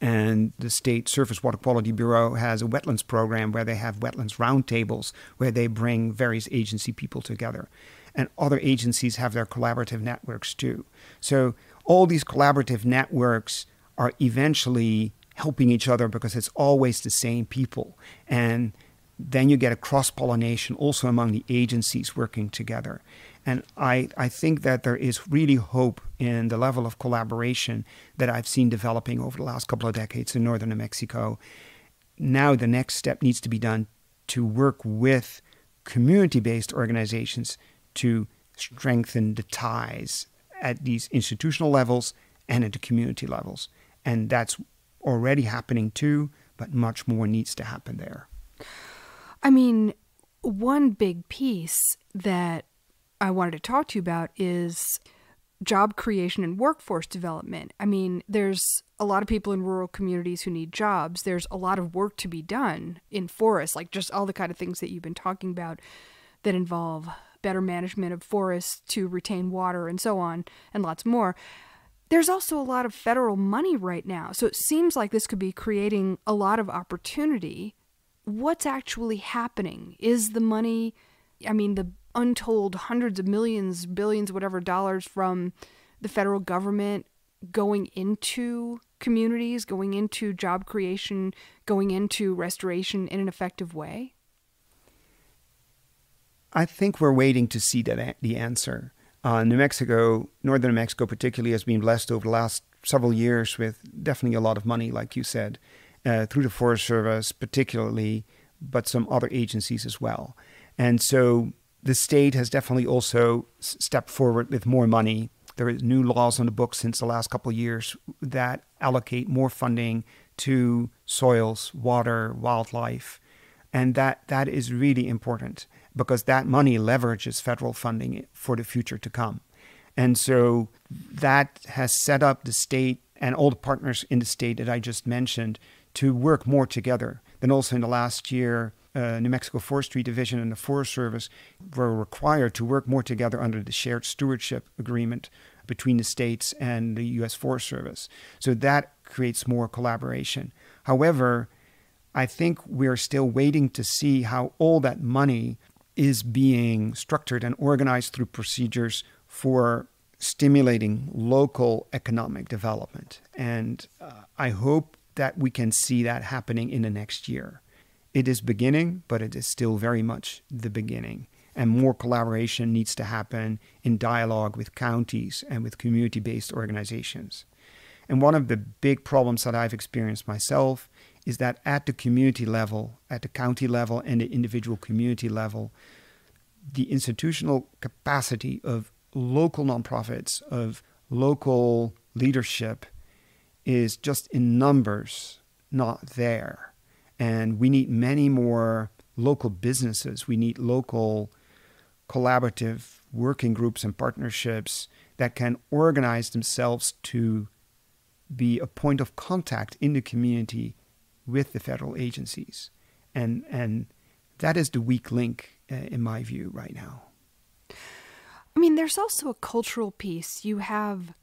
And the State Surface Water Quality Bureau has a wetlands program where they have wetlands roundtables where they bring various agency people together. And other agencies have their collaborative networks too. So all these collaborative networks are eventually helping each other because it's always the same people. And then you get a cross pollination also among the agencies working together. And I, I think that there is really hope in the level of collaboration that I've seen developing over the last couple of decades in northern New Mexico. Now, the next step needs to be done to work with community based organizations to strengthen the ties at these institutional levels and at the community levels. And that's already happening too, but much more needs to happen there. I mean, one big piece that I wanted to talk to you about is job creation and workforce development. I mean, there's a lot of people in rural communities who need jobs. There's a lot of work to be done in forests, like just all the kind of things that you've been talking about that involve better management of forests to retain water and so on, and lots more there's also a lot of federal money right now. So it seems like this could be creating a lot of opportunity. What's actually happening? Is the money, I mean, the untold hundreds of millions, billions, whatever dollars from the federal government going into communities, going into job creation, going into restoration in an effective way? I think we're waiting to see that the answer. Uh, New Mexico, northern New Mexico particularly, has been blessed over the last several years with definitely a lot of money, like you said, uh, through the Forest Service particularly, but some other agencies as well. And so the state has definitely also stepped forward with more money. There are new laws on the books since the last couple of years that allocate more funding to soils, water, wildlife, And that, that is really important because that money leverages federal funding for the future to come. And so that has set up the state and all the partners in the state that I just mentioned to work more together. Then also in the last year, uh, New Mexico Forestry Division and the Forest Service were required to work more together under the shared stewardship agreement between the states and the U.S. Forest Service. So that creates more collaboration. However, I think we're still waiting to see how all that money is being structured and organized through procedures for stimulating local economic development. And uh, I hope that we can see that happening in the next year. It is beginning, but it is still very much the beginning. And more collaboration needs to happen in dialogue with counties and with community based organizations. And one of the big problems that I've experienced myself is that at the community level, at the county level, and the individual community level, the institutional capacity of local nonprofits, of local leadership, is just in numbers not there. And we need many more local businesses. We need local collaborative working groups and partnerships that can organize themselves to be a point of contact in the community with the federal agencies. And, and that is the weak link, uh, in my view, right now. I mean, there's also a cultural piece. You have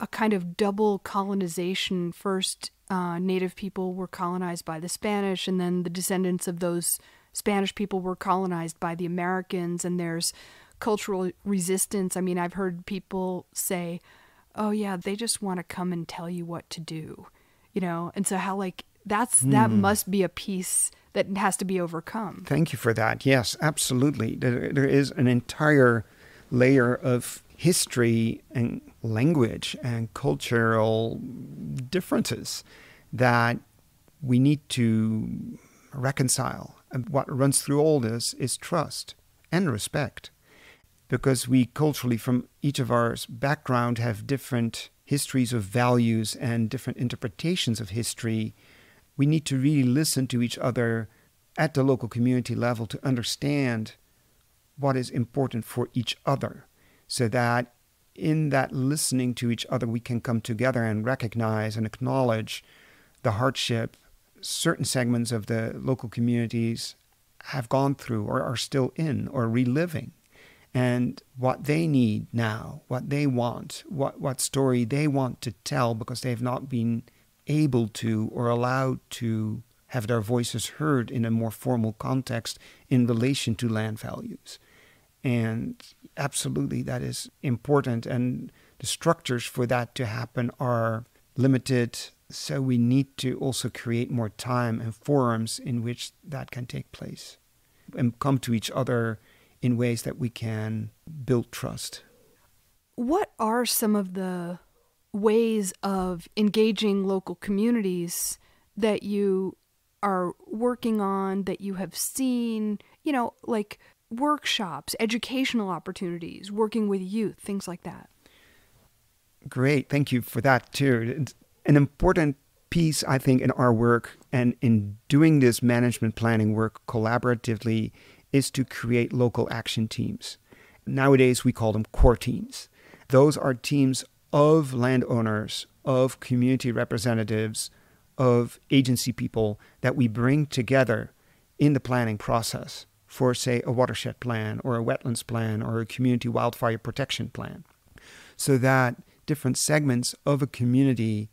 a kind of double colonization. First, uh, native people were colonized by the Spanish, and then the descendants of those Spanish people were colonized by the Americans, and there's cultural resistance. I mean, I've heard people say, oh, yeah, they just want to come and tell you what to do, you know? And so, how, like, that's mm. that hmm. must be a piece that has to be overcome. Thank you for that. Yes, absolutely. There, there is an entire layer of history and language and cultural differences that we need to reconcile. And what runs through all this is trust and respect. Because we culturally, from each of our background, have different histories of values and different interpretations of history. We need to really listen to each other at the local community level to understand what is important for each other so that in that listening to each other, we can come together and recognize and acknowledge the hardship certain segments of the local communities have gone through or are still in or reliving. And what they need now, what they want, what, what story they want to tell because they've not been able to or allowed to have their voices heard in a more formal context in relation to land values. And absolutely, that is important. And the structures for that to happen are limited. So we need to also create more time and forums in which that can take place and come to each other in ways that we can build trust. What are some of the ways of engaging local communities that you are working on that you have seen, you know, like workshops, educational opportunities, working with youth, things like that. Great. Thank you for that, too. It's an important piece, I think, in our work and in doing this management planning work collaboratively is to create local action teams. Nowadays, we call them core teams. Those are teams of landowners, of community representatives, of agency people that we bring together in the planning process for, say, a watershed plan or a wetlands plan or a community wildfire protection plan, so that different segments of a community,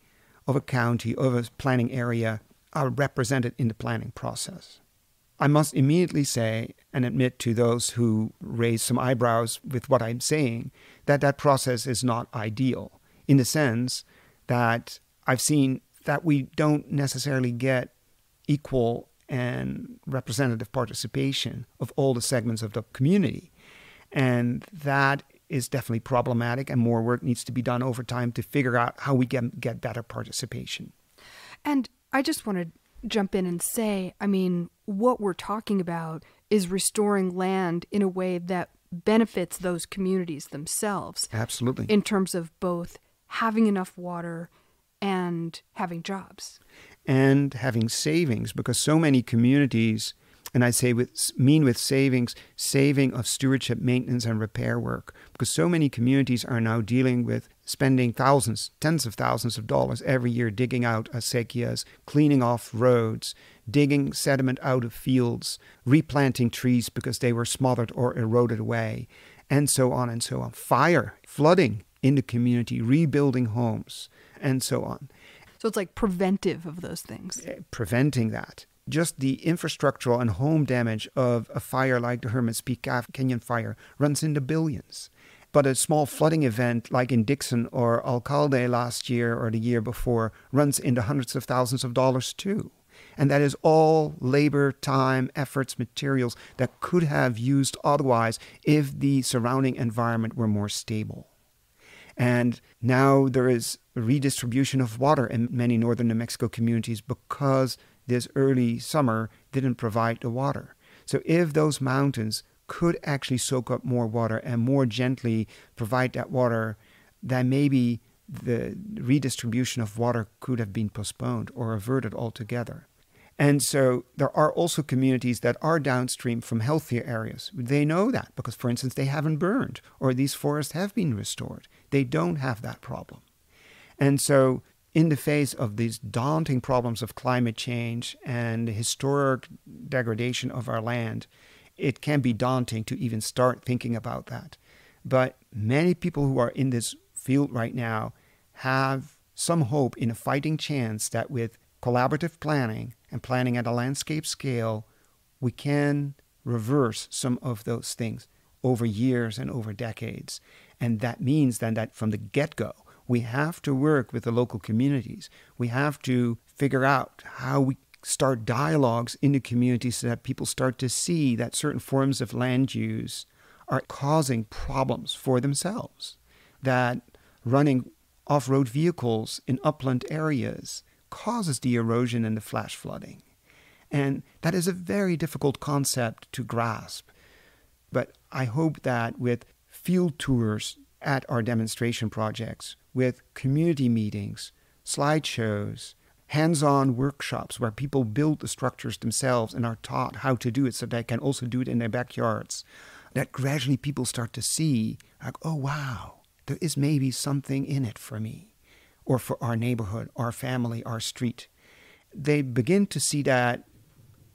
of a county, of a planning area are represented in the planning process. I must immediately say and admit to those who raise some eyebrows with what I'm saying that that process is not ideal in the sense that I've seen that we don't necessarily get equal and representative participation of all the segments of the community. And that is definitely problematic, and more work needs to be done over time to figure out how we can get better participation. And I just want to jump in and say I mean, what we're talking about is restoring land in a way that benefits those communities themselves. Absolutely. In terms of both having enough water and having jobs and having savings because so many communities And I say with mean with savings, saving of stewardship, maintenance, and repair work, because so many communities are now dealing with spending thousands, tens of thousands of dollars every year digging out acequias, cleaning off roads, digging sediment out of fields, replanting trees because they were smothered or eroded away, and so on and so on. Fire, flooding in the community, rebuilding homes, and so on. So it's like preventive of those things. Eh, preventing that. Just the infrastructural and home damage of a fire like the Hermit's Peak Canyon fire runs into billions. But a small flooding event like in Dixon or Alcalde last year or the year before runs into hundreds of thousands of dollars too. And that is all labor, time, efforts, materials that could have used otherwise if the surrounding environment were more stable. And now there is redistribution of water in many northern New Mexico communities because this early summer didn't provide the water. So if those mountains could actually soak up more water and more gently provide that water, then maybe the redistribution of water could have been postponed or averted altogether. And so there are also communities that are downstream from healthier areas. They know that because, for instance, they haven't burned or these forests have been restored. They don't have that problem. And so, in the face of these daunting problems of climate change and historic degradation of our land, it can be daunting to even start thinking about that. But many people who are in this field right now have some hope in a fighting chance that with collaborative planning and planning at a landscape scale, we can reverse some of those things over years and over decades. And that means then that from the get go, we have to work with the local communities. We have to figure out how we start dialogues in the community so that people start to see that certain forms of land use are causing problems for themselves. That running off road vehicles in upland areas causes the erosion and the flash flooding. And that is a very difficult concept to grasp. But I hope that with field tours at our demonstration projects, with community meetings, slideshows, hands on workshops where people build the structures themselves and are taught how to do it so they can also do it in their backyards, that gradually people start to see, like, oh, wow, there is maybe something in it for me or for our neighborhood, our family, our street. They begin to see that,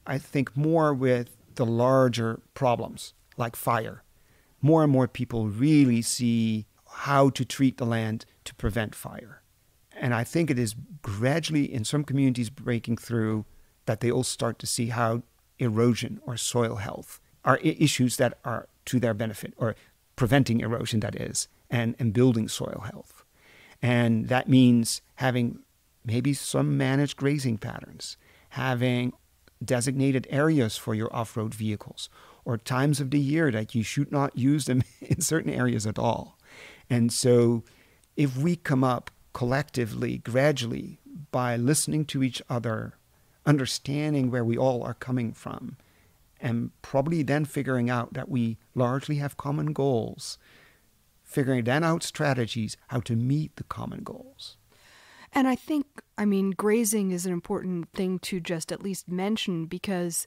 I think, more with the larger problems like fire. More and more people really see how to treat the land to prevent fire. And I think it is gradually in some communities breaking through that they all start to see how erosion or soil health are issues that are to their benefit, or preventing erosion, that is, and, and building soil health. And that means having maybe some managed grazing patterns, having designated areas for your off road vehicles, or times of the year that you should not use them [LAUGHS] in certain areas at all. And so, if we come up collectively, gradually, by listening to each other, understanding where we all are coming from, and probably then figuring out that we largely have common goals figuring then out strategies how to meet the common goals. And I think, I mean, grazing is an important thing to just at least mention because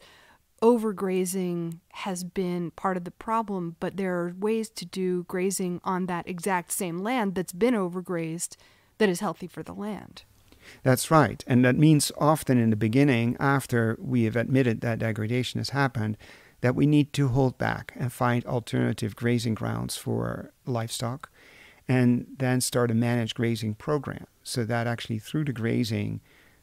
overgrazing has been part of the problem, but there are ways to do grazing on that exact same land that's been overgrazed that is healthy for the land. That's right. And that means often in the beginning, after we have admitted that degradation has happened, that we need to hold back and find alternative grazing grounds for livestock and then start a managed grazing program so that actually through the grazing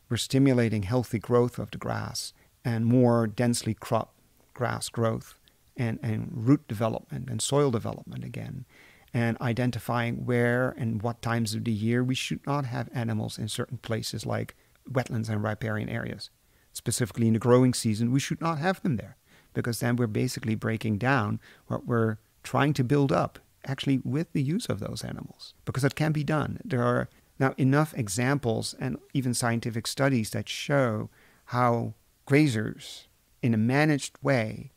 we're stimulating healthy growth of the grass and more densely cropped grass growth and, and root development and soil development again and identifying where and what times of the year we should not have animals in certain places like wetlands and riparian areas. Specifically in the growing season, we should not have them there because then we're basically breaking down what we're trying to build up actually with the use of those animals because it can be done. There are now enough examples and even scientific studies that show how grazers in a managed way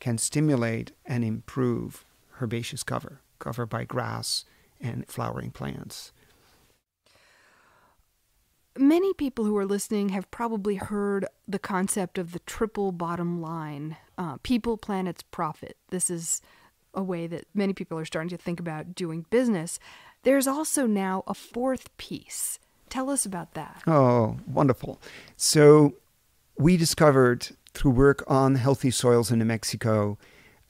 can stimulate and improve herbaceous cover, cover by grass and flowering plants. Many people who are listening have probably heard the concept of the triple bottom line uh, people, planets, profit. This is a way that many people are starting to think about doing business. There's also now a fourth piece. Tell us about that. Oh, wonderful. So, we discovered through work on healthy soils in New Mexico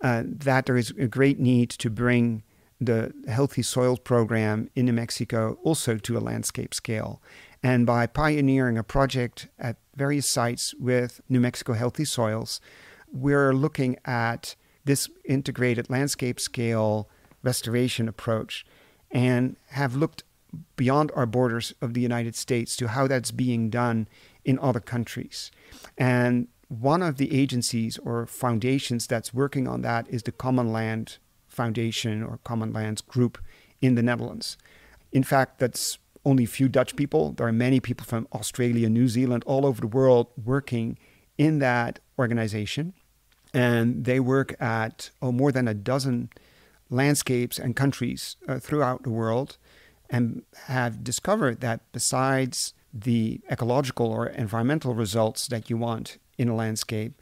uh, that there is a great need to bring the Healthy Soils program in New Mexico also to a landscape scale. And by pioneering a project at various sites with New Mexico Healthy Soils, we're looking at this integrated landscape scale restoration approach and have looked beyond our borders of the United States to how that's being done in other countries. And one of the agencies or foundations that's working on that is the Commonland Foundation or Common Lands Group in the Netherlands. In fact, that's only a few Dutch people. There are many people from Australia, New Zealand, all over the world working in that organization. And they work at oh, more than a dozen landscapes and countries uh, throughout the world and have discovered that besides the ecological or environmental results that you want in a landscape,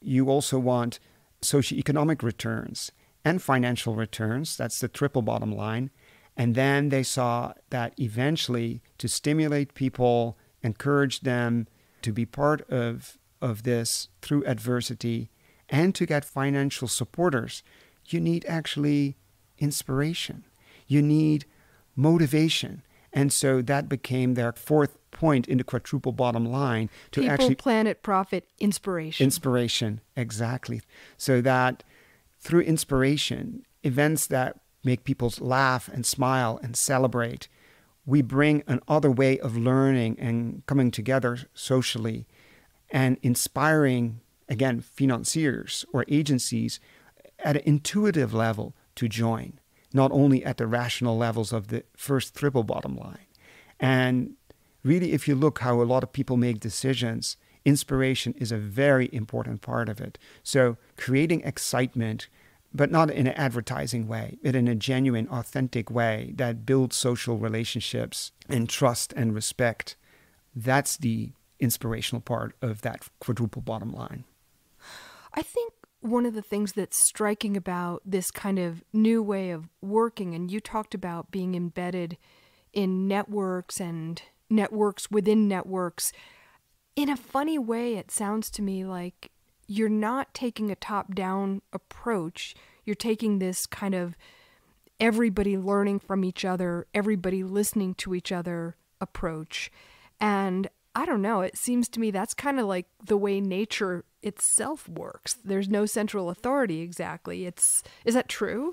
you also want socioeconomic returns and financial returns. That's the triple bottom line. And then they saw that eventually to stimulate people, encourage them to be part of, of this through adversity, and to get financial supporters, you need actually inspiration. You need motivation. And so that became their fourth point in the quadruple bottom line to People, actually planet profit inspiration. Inspiration, exactly. So that through inspiration, events that make people laugh and smile and celebrate, we bring another way of learning and coming together socially and inspiring again financiers or agencies at an intuitive level to join not only at the rational levels of the first triple bottom line. And really, if you look how a lot of people make decisions, inspiration is a very important part of it. So, creating excitement, but not in an advertising way, but in a genuine, authentic way that builds social relationships and trust and respect. That's the inspirational part of that quadruple bottom line. I think one of the things that's striking about this kind of new way of working, and you talked about being embedded in networks and networks within networks. In a funny way, it sounds to me like you're not taking a top down approach. You're taking this kind of everybody learning from each other, everybody listening to each other approach. And I don't know, it seems to me that's kind of like the way nature itself works. There's no central authority exactly. It's is that true?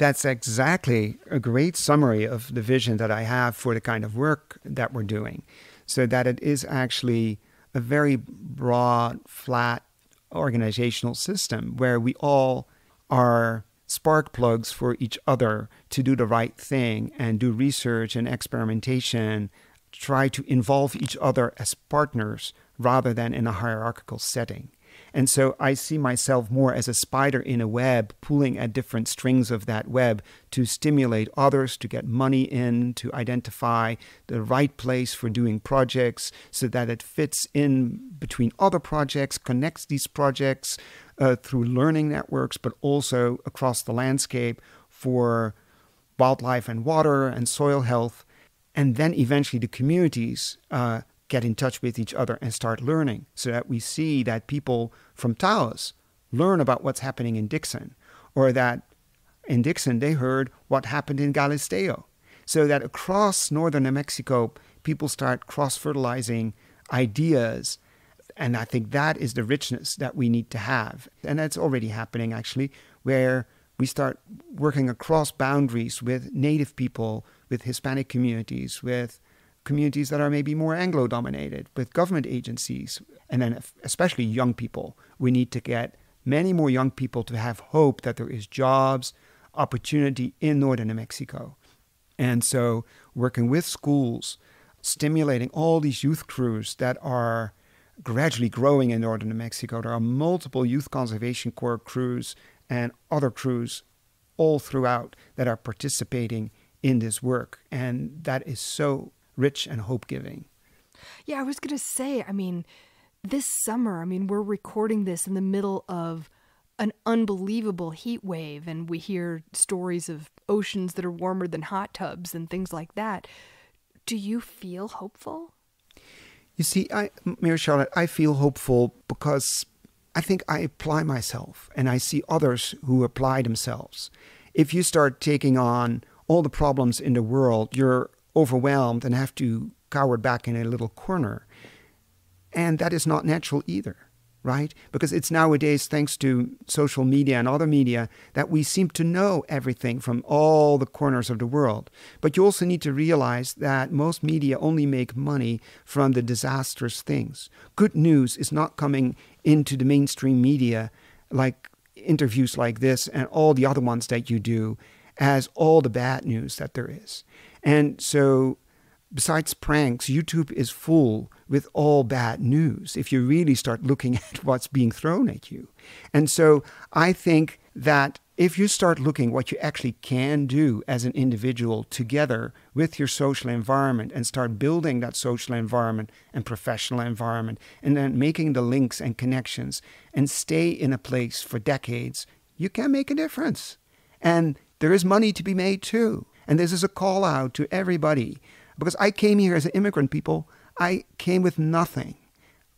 That's exactly a great summary of the vision that I have for the kind of work that we're doing. So that it is actually a very broad, flat organizational system where we all are spark plugs for each other to do the right thing and do research and experimentation, try to involve each other as partners rather than in a hierarchical setting. And so I see myself more as a spider in a web, pulling at different strings of that web to stimulate others to get money in, to identify the right place for doing projects so that it fits in between other projects, connects these projects uh, through learning networks, but also across the landscape for wildlife and water and soil health. And then eventually the communities uh, get in touch with each other and start learning so that we see that people from Taos learn about what's happening in Dixon or that in Dixon they heard what happened in Galisteo. So that across northern New Mexico, people start cross fertilizing ideas. And I think that is the richness that we need to have. And that's already happening actually, where we start working across boundaries with Native people, with Hispanic communities, with communities that are maybe more Anglo dominated, with government agencies, and then especially young people. We need to get many more young people to have hope that there is jobs, opportunity in northern New Mexico. And so, working with schools, stimulating all these youth crews that are gradually growing in northern New Mexico. There are multiple Youth Conservation Corps crews and other crews all throughout that are participating in this work. And that is so rich and hope giving. Yeah, I was going to say, I mean, this summer, I mean, we're recording this in the middle of an unbelievable heat wave, and we hear stories of oceans that are warmer than hot tubs and things like that. Do you feel hopeful? You see, I, Mary Charlotte, I feel hopeful because I think I apply myself and I see others who apply themselves. If you start taking on all the problems in the world, you're overwhelmed and have to cower back in a little corner. And that is not natural either right? Because it's nowadays, thanks to social media and other media, that we seem to know everything from all the corners of the world. But you also need to realize that most media only make money from the disastrous things. Good news is not coming into the mainstream media like interviews like this and all the other ones that you do as all the bad news that there is. And so besides pranks, YouTube is full with all bad news if you really start looking [LAUGHS] at what's being thrown at you. And so I think that if you start looking what you actually can do as an individual together with your social environment and start building that social environment and professional environment and then making the links and connections and stay in a place for decades, you can make a difference. And there is money to be made too. And this is a call out to everybody because I came here as an immigrant, people. I came with nothing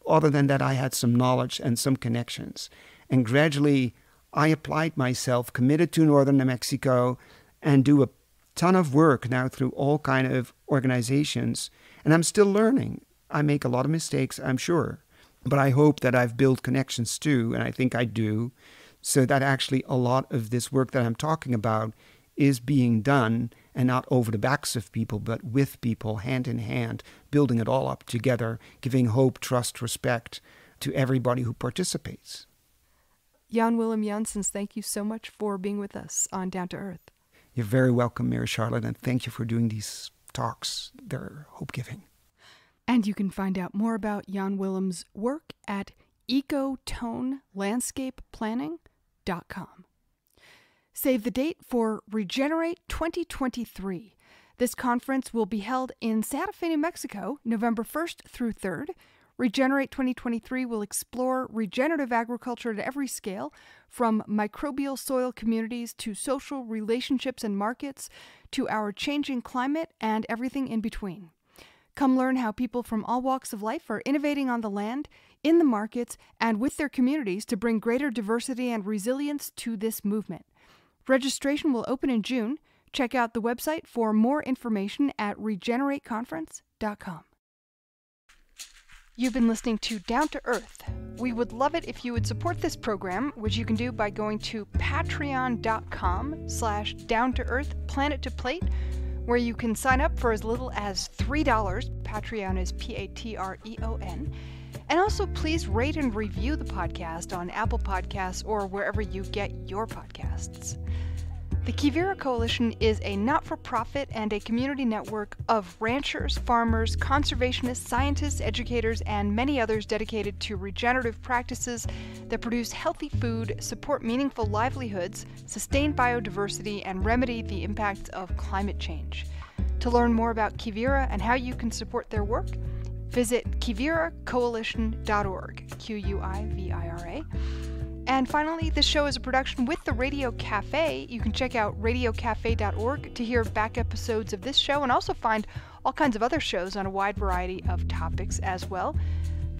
other than that I had some knowledge and some connections. And gradually, I applied myself, committed to northern New Mexico, and do a ton of work now through all kind of organizations. And I'm still learning. I make a lot of mistakes, I'm sure. But I hope that I've built connections too, and I think I do, so that actually a lot of this work that I'm talking about is being done and not over the backs of people, but with people, hand in hand, building it all up together, giving hope, trust, respect to everybody who participates. Jan Willem Jansens, thank you so much for being with us on Down to Earth. You're very welcome, Mary Charlotte, and thank you for doing these talks. They're hope giving. And you can find out more about Jan Willem's work at ecotonelandscapeplanning.com. Save the date for Regenerate 2023. This conference will be held in Santa Fe, New Mexico, November 1st through 3rd. Regenerate 2023 will explore regenerative agriculture at every scale, from microbial soil communities to social relationships and markets to our changing climate and everything in between. Come learn how people from all walks of life are innovating on the land, in the markets, and with their communities to bring greater diversity and resilience to this movement. Registration will open in June. Check out the website for more information at regenerateconference.com. You've been listening to Down to Earth. We would love it if you would support this program, which you can do by going to patreon.com slash down to earth planet to plate, where you can sign up for as little as $3. Patreon is P-A-T-R-E-O-N. And also, please rate and review the podcast on Apple Podcasts or wherever you get your podcasts. The Quivira Coalition is a not for profit and a community network of ranchers, farmers, conservationists, scientists, educators, and many others dedicated to regenerative practices that produce healthy food, support meaningful livelihoods, sustain biodiversity, and remedy the impacts of climate change. To learn more about Quivira and how you can support their work, visit quiviracoalition.org, Q U I V I R A. And finally, this show is a production with the Radio Cafe. You can check out radiocafe.org to hear back episodes of this show and also find all kinds of other shows on a wide variety of topics as well.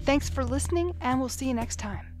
Thanks for listening, and we'll see you next time.